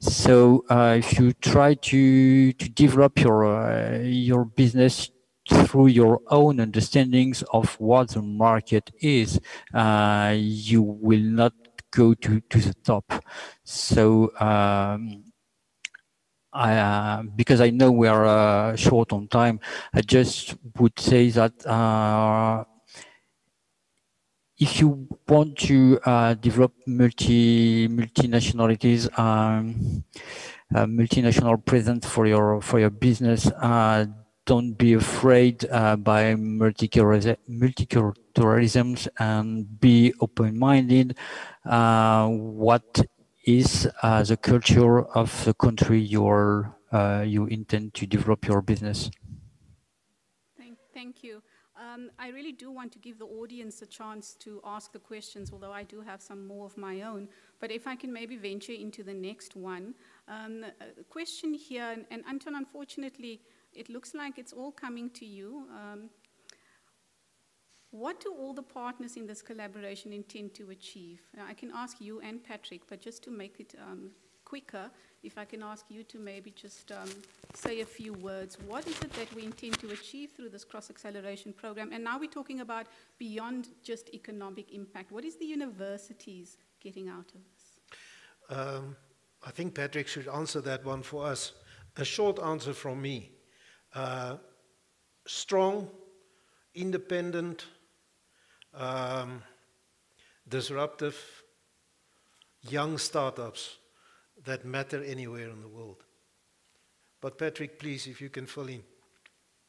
So uh, if you try to to develop your uh, your business through your own understandings of what the market is, you will not go to, to the top. So um, I, uh, because I know we are uh, short on time, I just would say that uh, if you want to uh, develop multi multinationalities, um, multinational presence for your for your business, uh, don't be afraid uh, by multiculturalisms and be open-minded. Uh, what is uh, the culture of the country you're you intend to develop your business? Thank, thank you. Um, I really do want to give the audience a chance to ask the questions, although I do have some more of my own. But if I can maybe venture into the next one. Um, question here, and, and, Anton, unfortunately, it looks like it's all coming to you. Um, what do all the partners in this collaboration intend to achieve? I can ask you and Patrick, but just to make it um, quicker, if I can ask you to maybe just um, say a few words. What is it that we intend to achieve through this cross-acceleration program? And now we're talking about beyond just economic impact. What is the universities getting out of this? Um, I think Patrick should answer that one for us. A short answer from me. Uh, strong, independent, um, disruptive, young startups that matter anywhere in the world. But Patrick, please, if you can fill in.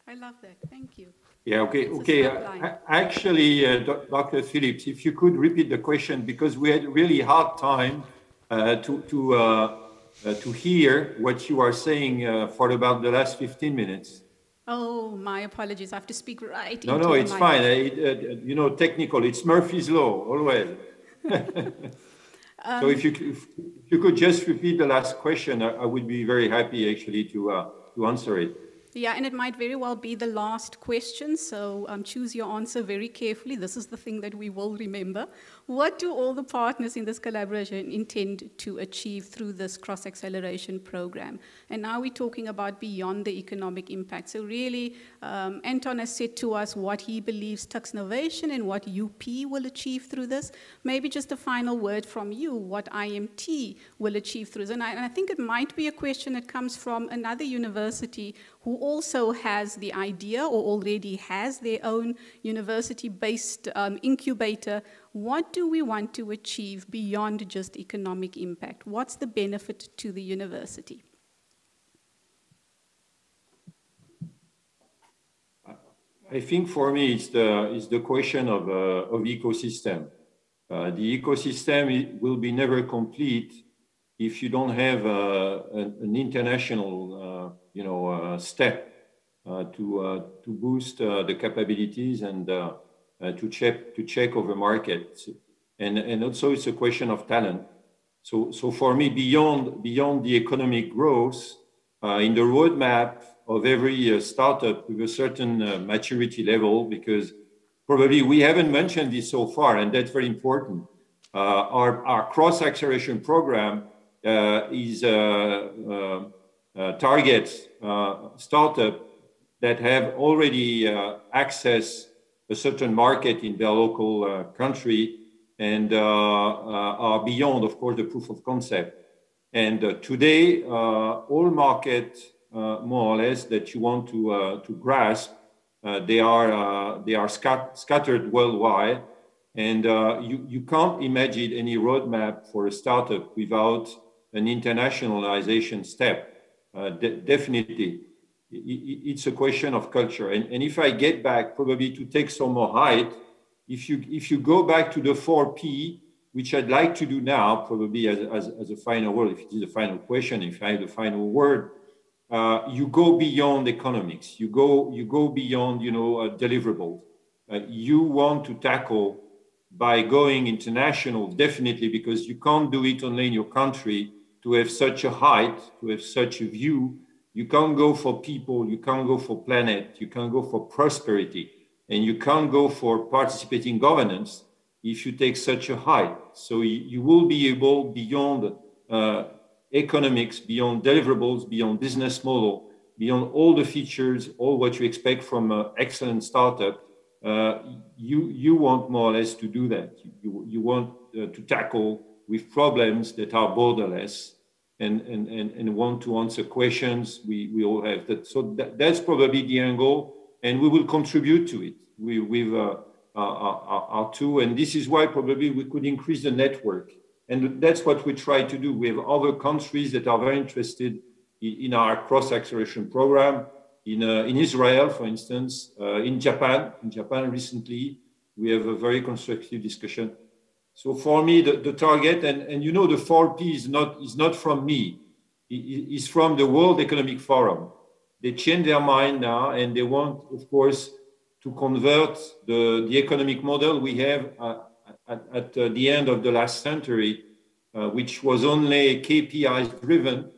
I love that. Thank you. Yeah, okay, it's okay. Uh, actually, uh, Dr. Phillips, if you could repeat the question because we had really hard time uh, to, to, uh, uh, to hear what you are saying uh, for about the last 15 minutes. Oh, my apologies. I have to speak right. No, no, it's fine. It, you know, technical. It's Murphy's law, always. Um, so if you, if you could just repeat the last question, I, I would be very happy actually to, uh, to answer it. Yeah, and it might very well be the last question, so um, choose your answer very carefully. This is the thing that we will remember. What do all the partners in this collaboration intend to achieve through this cross acceleration program? And now we're talking about beyond the economic impact. So, really, um, Anton has said to us what he believes TuksNovation and what UP will achieve through this. Maybe just a final word from you what IMT will achieve through this. And I, and I think it might be a question that comes from another university who also has the idea or already has their own university based um, incubator what do we want to achieve beyond just economic impact? What's the benefit to the university? I think for me, it's the, it's the question of, uh, of ecosystem. Uh, the ecosystem will be never complete if you don't have uh, an, international, uh, you know, uh, step uh, to, to boost the capabilities and uh, to check to check over markets, and and also it's a question of talent. So so for me, beyond beyond the economic growth, uh, in the roadmap of every uh, startup with a certain uh, maturity level, because probably we haven't mentioned this so far, and that's very important. Uh, our our cross acceleration program uh, Uh, is uh, uh, targets startup that have already access a certain market in their local uh, country and uh, uh, are beyond, of course, the proof of concept. And today, all markets, more or less, that you want to, to grasp, they are, they are scat scattered worldwide. And you, you can't imagine any roadmap for a startup without an internationalization step. Uh, de definitely it's a question of culture. And, and if I get back, probably to take some more height, if you, if you go back to the 4P, which I'd like to do now, probably as, as, as a final word, if it is a final question, if I have the final word, uh, you go beyond economics. You go, you go beyond, you know, uh, deliverables. Uh, you want to tackle by going international, definitely, because you can't do it only in your country to have such a height, to have such a view you can't go for people, you can't go for planet, you can't go for prosperity, and you can't go for participating governance if you take such a height. So you, will be able beyond uh, economics, beyond deliverables, beyond business model, beyond all the features, all what you expect from an excellent startup, uh, you, you want more or less to do that. You, you want uh, to tackle with problems that are borderless and, and, and, and want to answer questions. We, we all have that. So that, that's probably the angle, and we will contribute to it we, with uh, our, two. And this is why probably we could increase the network. And that's what we try to do. We have other countries that are very interested in, in our cross acceleration program in, uh, in Israel, for instance, uh, in Japan, in Japan recently, we have a very constructive discussion. So for me, the, the target, and, and you know, the 4P is not, is not from me, it, it's from the World Economic Forum. They change their mind now and they want, of course, to convert the, the economic model we have at, at, at uh, the end of the last century, uh, which was only KPIs driven,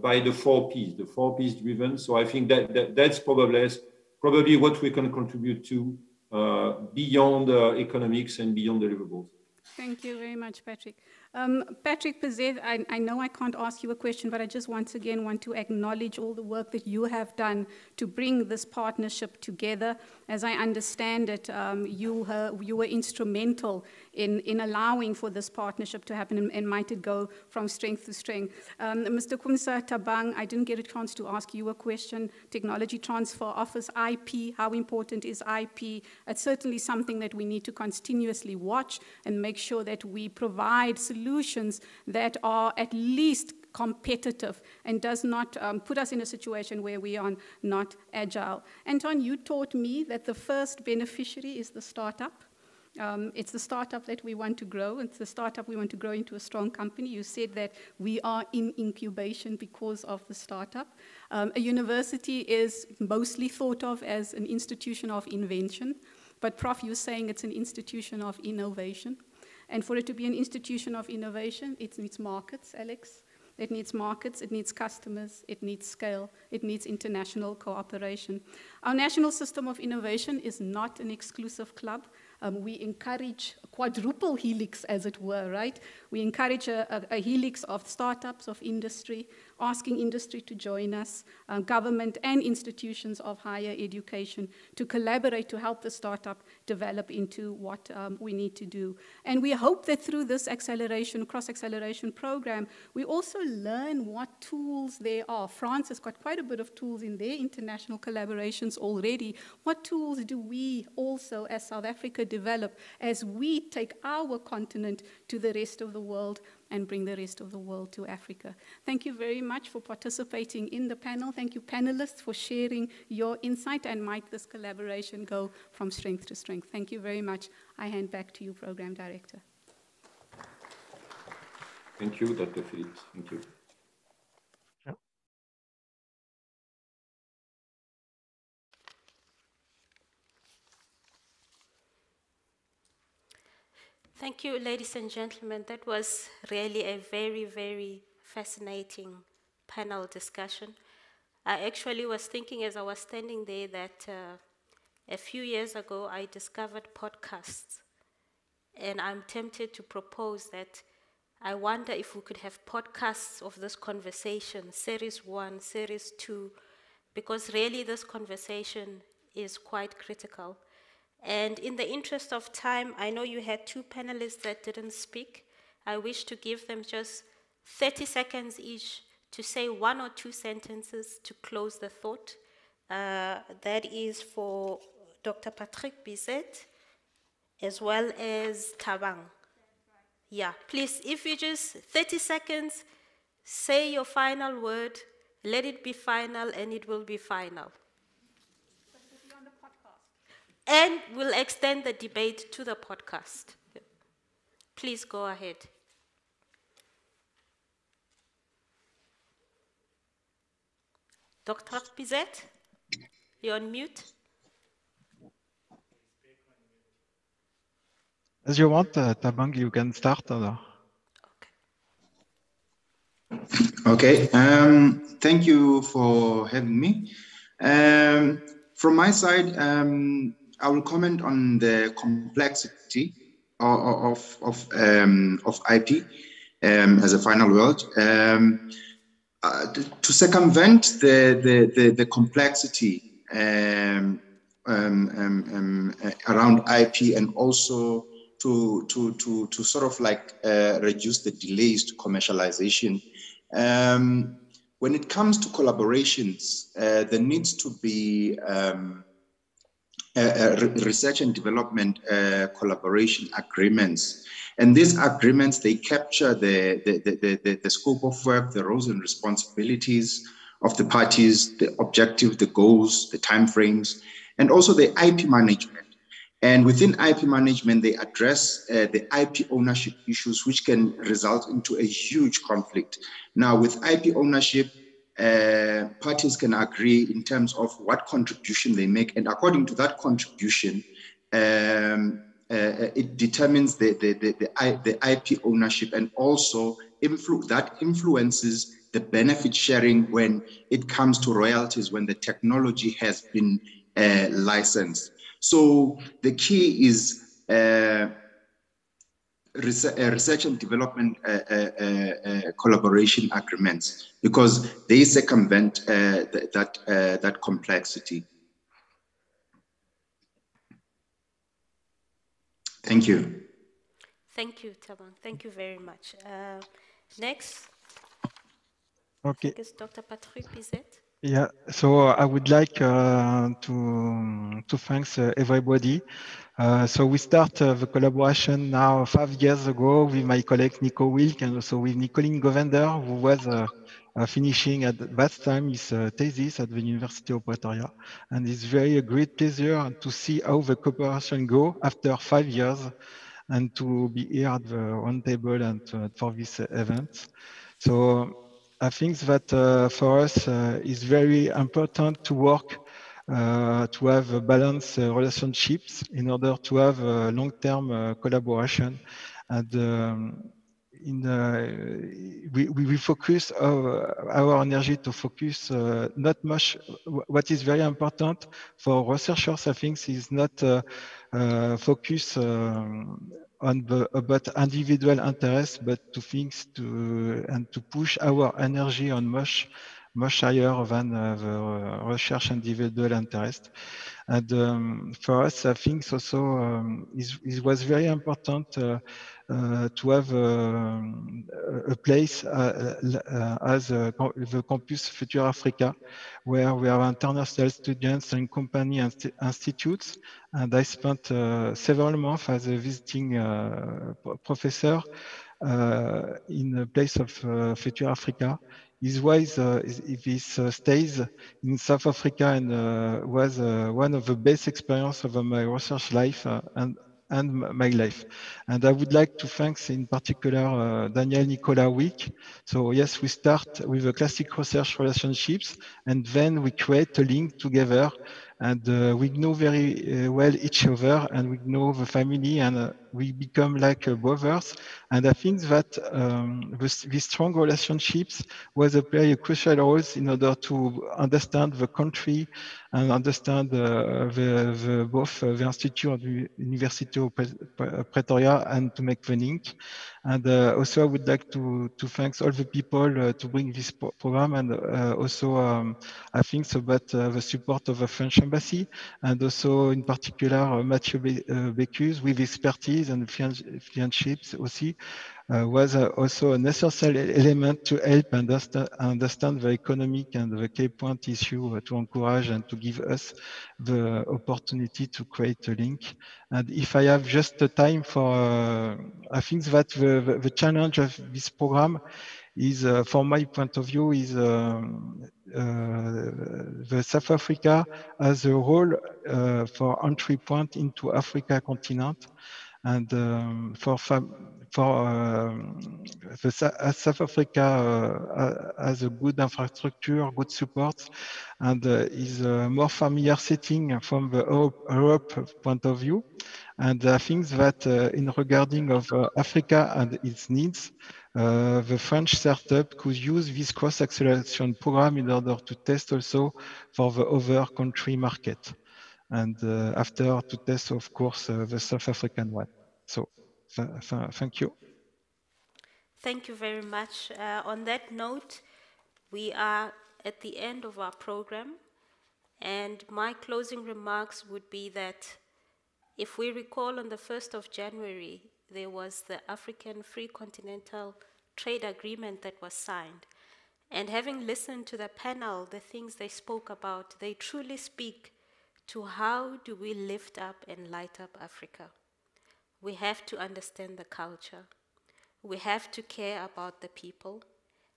by the four Ps, the four Ps driven. So I think that, that that's probably probably what we can contribute to uh, beyond uh, economics and beyond deliverables. Thank you very much, Patrick. Um, Patrick Pizette, I, I, know I can't ask you a question, but I just once again want to acknowledge all the work that you have done to bring this partnership together. As I understand it, um, you, uh, you were instrumental in, in allowing for this partnership to happen, and, and might it go from strength to strength. Um, Mr. Kumsa Thabang, I didn't get a chance to ask you a question. Technology transfer offers IP. How important is IP? It's certainly something that we need to continuously watch and make sure that we provide solutions solutions that are at least competitive and does not um, put us in a situation where we are not agile. Anton, you taught me that the first beneficiary is the startup. Um, it's the startup that we want to grow. It's the startup we want to grow into a strong company. You said that we are in incubation because of the startup. Um, a university is mostly thought of as an institution of invention, but Prof, you're saying it's an institution of innovation. And for it to be an institution of innovation, it needs markets, Alex. It needs markets, it needs customers, it needs scale, it needs international cooperation. Our national system of innovation is not an exclusive club. Um, we encourage a quadruple helix, as it were, right? We encourage a, a, a helix of startups, of industry, asking industry to join us, uh, government and institutions of higher education to collaborate to help the startup develop into what um, we need to do. And we hope that through this acceleration, cross-acceleration program, we also learn what tools there are. France has got quite a bit of tools in their international collaborations already. What tools do we also, as South Africa, develop as we take our continent to the rest of the world and bring the rest of the world to Africa. Thank you very much for participating in the panel. Thank you, panelists, for sharing your insight, and might this collaboration go from strength to strength. Thank you very much. I hand back to you, Program Director. Thank you, Dr. Phillips. Thank you. Thank you, ladies and gentlemen. That was really a very, very fascinating panel discussion. I actually was thinking as I was standing there that uh, a few years ago I discovered podcasts. And I'm tempted to propose that I wonder if we could have podcasts of this conversation, series one, series two, because really this conversation is quite critical. And in the interest of time, I know you had two panelists that didn't speak. I wish to give them just 30 seconds each to say one or two sentences to close the thought. Uh, that is for Dr. Patrick Pizette as well as Thabang. Yeah, please, if you just 30 seconds, say your final word, let it be final, and it will be final and we'll extend the debate to the podcast. Please go ahead. Dr. Pizette, you're on mute. As you want, uh, Thabang, you can start. Or... Okay, um, thank you for having me. Um, from my side, um, I will comment on the complexity of of um, of IP um, as a final word. Um, uh, to circumvent the, the, the, the complexity um, um, um, uh, around IP and also to, to, to, to sort of like uh, reduce the delays to commercialization. When it comes to collaborations, uh, there needs to be um, research and development uh, collaboration agreements. And these agreements, they capture the, the, the, the, the scope of work, the roles and responsibilities of the parties, the objective, the goals, the timeframes, and also the IP management. And within IP management, they address uh, the IP ownership issues, which can result into a huge conflict. Now, with IP ownership, uh, parties can agree in terms of what contribution they make, and according to that contribution, um, uh, it determines the, the, the, the, IP ownership and also influ- that influences the benefit sharing when it comes to royalties when the technology has been uh, licensed. So the key is uh, research, uh, research, and development uh, uh, collaboration agreements because they circumvent th- that that complexity. Thank you. Thank you, Thabang. Thank you very much. next. Okay. Is Dr. Patrick Pizette. Yeah, so I would like uh, to to thank uh, everybody. Uh, so we start uh, the collaboration now five years ago with my colleague Nico Wilke and also with Nicoline Govender, who was uh, uh, finishing at that time his thesis at the University of Pretoria. And it's very a great pleasure to see how the cooperation go after five years and to be here at the round table and for this event. So I think that uh, for us uh, it's very important to work uh, to have balanced relationships in order to have long-term collaboration. And um, in, uh, we, we focus our, our energy to focus uh, not much. What is very important for researchers, I think, is not uh, focus um, on the, about individual interests, but to things to and to push our energy on much much higher than uh, the research individual interest. And um, for us, I think also um, it, was very important uh, uh, to have um, a place uh, uh, as the Campus Future Africa, where we have international students and company and institutes. And I spent several months as a visiting professor in the place of Future Africa his wife, uh, if he uh, stays in South Africa and uh, was uh, one of the best experience of my research life uh, and and my life. And I would like to thank in particular uh, Daniel Nicola Wick. So yes, we start with a classic research relationships and then we create a link together and uh, we know very uh, well each other and we know the family and uh, we become like uh, brothers and i think that um, these strong relationships was a play a crucial role in order to understand the country and understand uh, the, the, both uh, the institute of the university of pretoria and to make the link and uh, also, I would like to, to thank all the people uh, to bring this program. And uh, also, um, I think about the support of the French embassy and also in particular Mathieu Be Becus with expertise and friendships also uh, was uh, also a necessary element to help understand, understand the economic and the key point issue uh, to encourage and to give us the opportunity to create a link. And if I have just the time for, uh, I think that the, the, the, challenge of this program is, uh, from my point of view, is um, uh, the South Africa as a role for entry point into Africa continent and um, for for um, the South Africa uh, has a good infrastructure, good support, and uh, is a more familiar setting from the Europe, Europe point of view. And I think that uh, in regarding of uh, Africa and its needs, uh, the French startup could use this cross acceleration program in order to test also for the other country market and uh, after to test, of course, uh, the South African one. So th th thank you. Thank you very much. Uh, on that note, We are at the end of our program, and my closing remarks would be that if we recall on the 1st of January, there was the African Free Continental Trade Agreement that was signed. And having listened to the panel, the things they spoke about, they truly speak to how do we lift up and light up Africa. We have to understand the culture. We have to care about the people.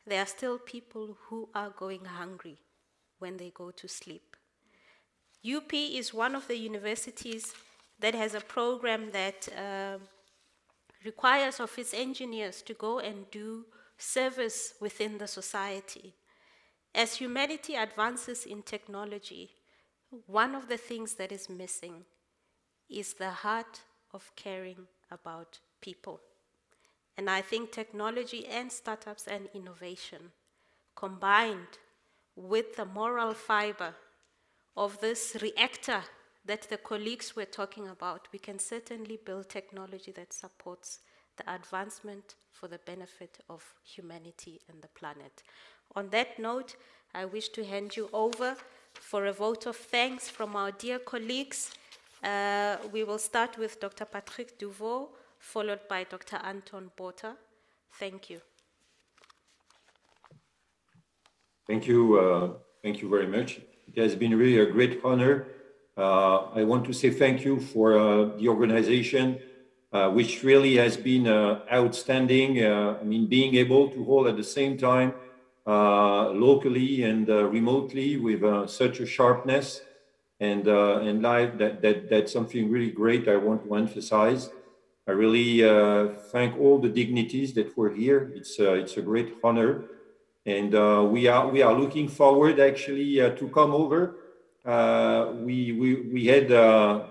There are still people who are going hungry when they go to sleep. UP is one of the universities that has a program that uh, requires of its engineers to go and do service within the society. As humanity advances in technology, one of the things that is missing is the heart of caring about people. And I think technology and startups and innovation combined with the moral fiber of this reactor that the colleagues were talking about, we can certainly build technology that supports the advancement for the benefit of humanity and the planet. On that note, I wish to hand you over for a vote of thanks from our dear colleagues. Uh, we will start with Dr. Patrick Duvaux, followed by Dr. Anton Botha. Thank you. Thank you. Uh, thank you very much. It has been really a great honor. Uh, I want to say thank you for uh, the organization, uh, which really has been uh, outstanding. I mean, being able to hold at the same time locally and remotely with such a sharpness and and live that, that that's something really great. I want to emphasize. I really uh, thank all the dignities that were here. It's uh, it's a great honor, and uh, we are we are looking forward actually uh, to come over. Uh, we we we had uh,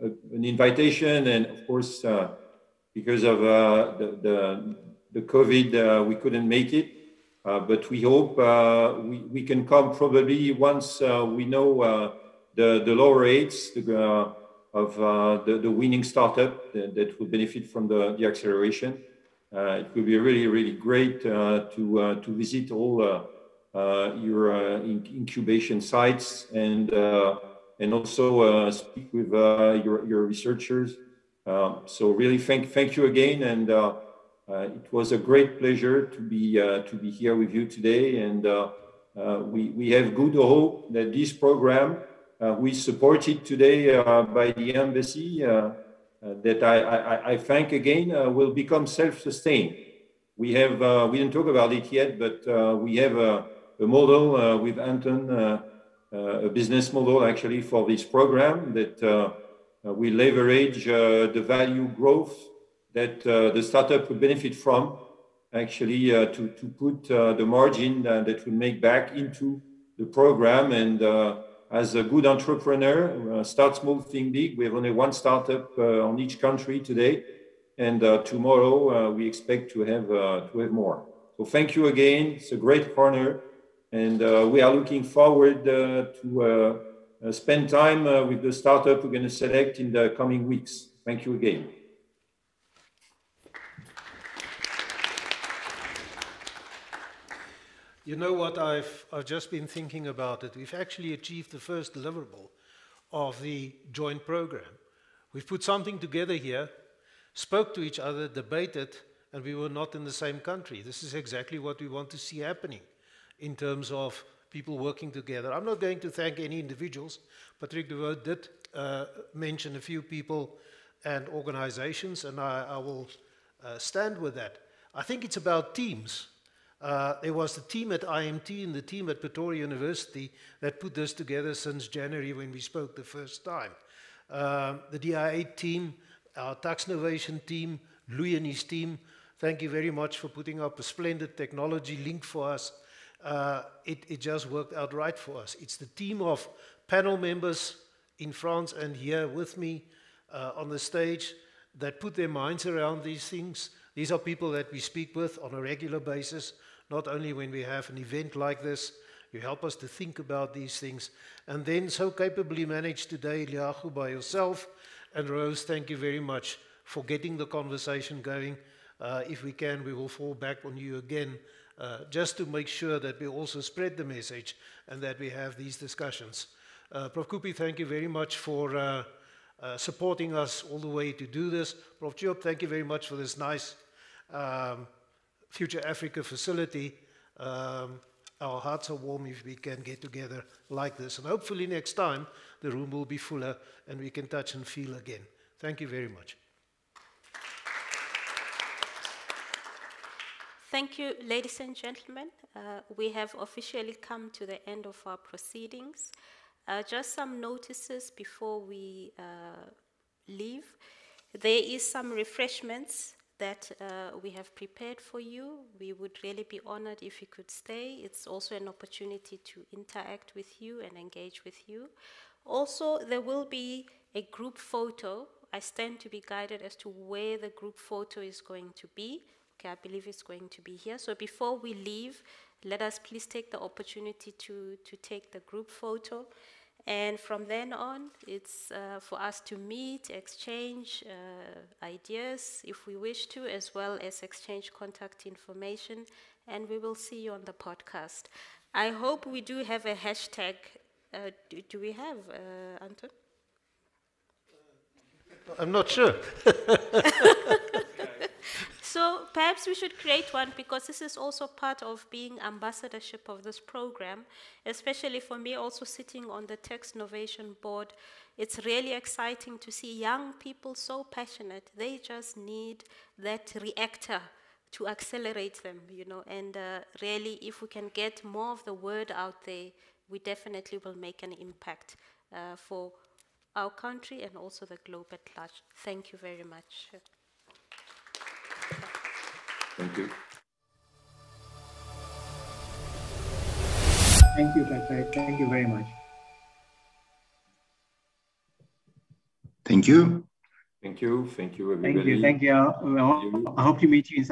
a, an invitation, and of course, because of the, the, the COVID, we couldn't make it. But we hope we we can come probably once we know the the laureates. The, of uh, the, the winning startup that, that will benefit from the, the acceleration. Uh, it will be really, really great uh, to, uh, to visit all uh, uh, your incubation sites and, and also speak with your, your researchers. Um, so really thank, thank you again. And Uh, it was a great pleasure to be, uh, to be here with you today. And uh, we, we have good hope that this program uh, we supported today uh, by the embassy uh, that I, I, I, thank again will become self-sustained. We have, we didn't talk about it yet, but we have a, a model with Anton, a business model actually for this program that we leverage the value growth that the startup would benefit from actually uh, to, to put uh, the margin uh, that we make back into the program and as a good entrepreneur, uh, start small, think big. We have only one startup uh, on each country today, and uh, tomorrow uh, we expect to have uh, to have more. So thank you again. It's a great honor, and uh, we are looking forward to spend time with the startup we're going to select in the coming weeks. Thank you again. You know what I've, I've just been thinking about it. We've actually achieved the first deliverable of the joint program. We've put something together here, spoke to each other, debated, and we were not in the same country. This is exactly what we want to see happening in terms of people working together. I'm not going to thank any individuals. Patrick Duvaux did uh, mention a few people and organizations, and I, I will uh, stand with that. I think it's about teams. Uh, there was the team at IMT and the team at Pretoria University that put this together since January when we spoke the first time. Um, the DI8 team, our TuksNovation team, Louis and his team, thank you very much for putting up a splendid technology link for us. Uh, it, it just worked out right for us. It's the team of panel members in France and here with me uh, on the stage that put their minds around these things. These are people that we speak with on a regular basis not only when we have an event like this, you help us to think about these things. And then so capably managed today, Liagu, by yourself. And Rose, thank you very much for getting the conversation going. Uh, if we can, we will fall back on you again uh, just to make sure that we also spread the message and that we have these discussions. Uh, Prof. Kupe, thank you very much for uh, uh, supporting us all the way to do this. Prof. Job, thank you very much for this nice um, Future Africa facility. Um, our hearts are warm if we can get together like this. And hopefully next time the room will be fuller and we can touch and feel again. Thank you very much. Thank you, ladies and gentlemen. Uh, we have officially come to the end of our proceedings. Uh, just some notices before we uh, leave. There is some refreshments that uh, we have prepared for you. We would really be honored if you could stay. It's also an opportunity to interact with you and engage with you. Also, there will be a group photo. I stand to be guided as to where the group photo is going to be. Okay, I believe it's going to be here. So before we leave, let us please take the opportunity to, to take the group photo. And from then on, it's uh, for us to meet, exchange uh, ideas if we wish to, as well as exchange contact information. And we will see you on the podcast. I hope we do have a hashtag. Uh, do, do, we have, uh, Anton? I'm not sure. So perhaps we should create one because this is also part of being ambassadorship of this program, especially for me also sitting on the TuksNovation Board. It's really exciting to see young people so passionate. They just need that reactor to accelerate them, you know, and uh, really if we can get more of the word out there, we definitely will make an impact uh, for our country and also the globe at large. Thank you very much. Thank you. Thank you, Dr. Thank you very much. Thank you. Thank you. Thank you, everybody. Thank you. Thank you. I hope to meet you in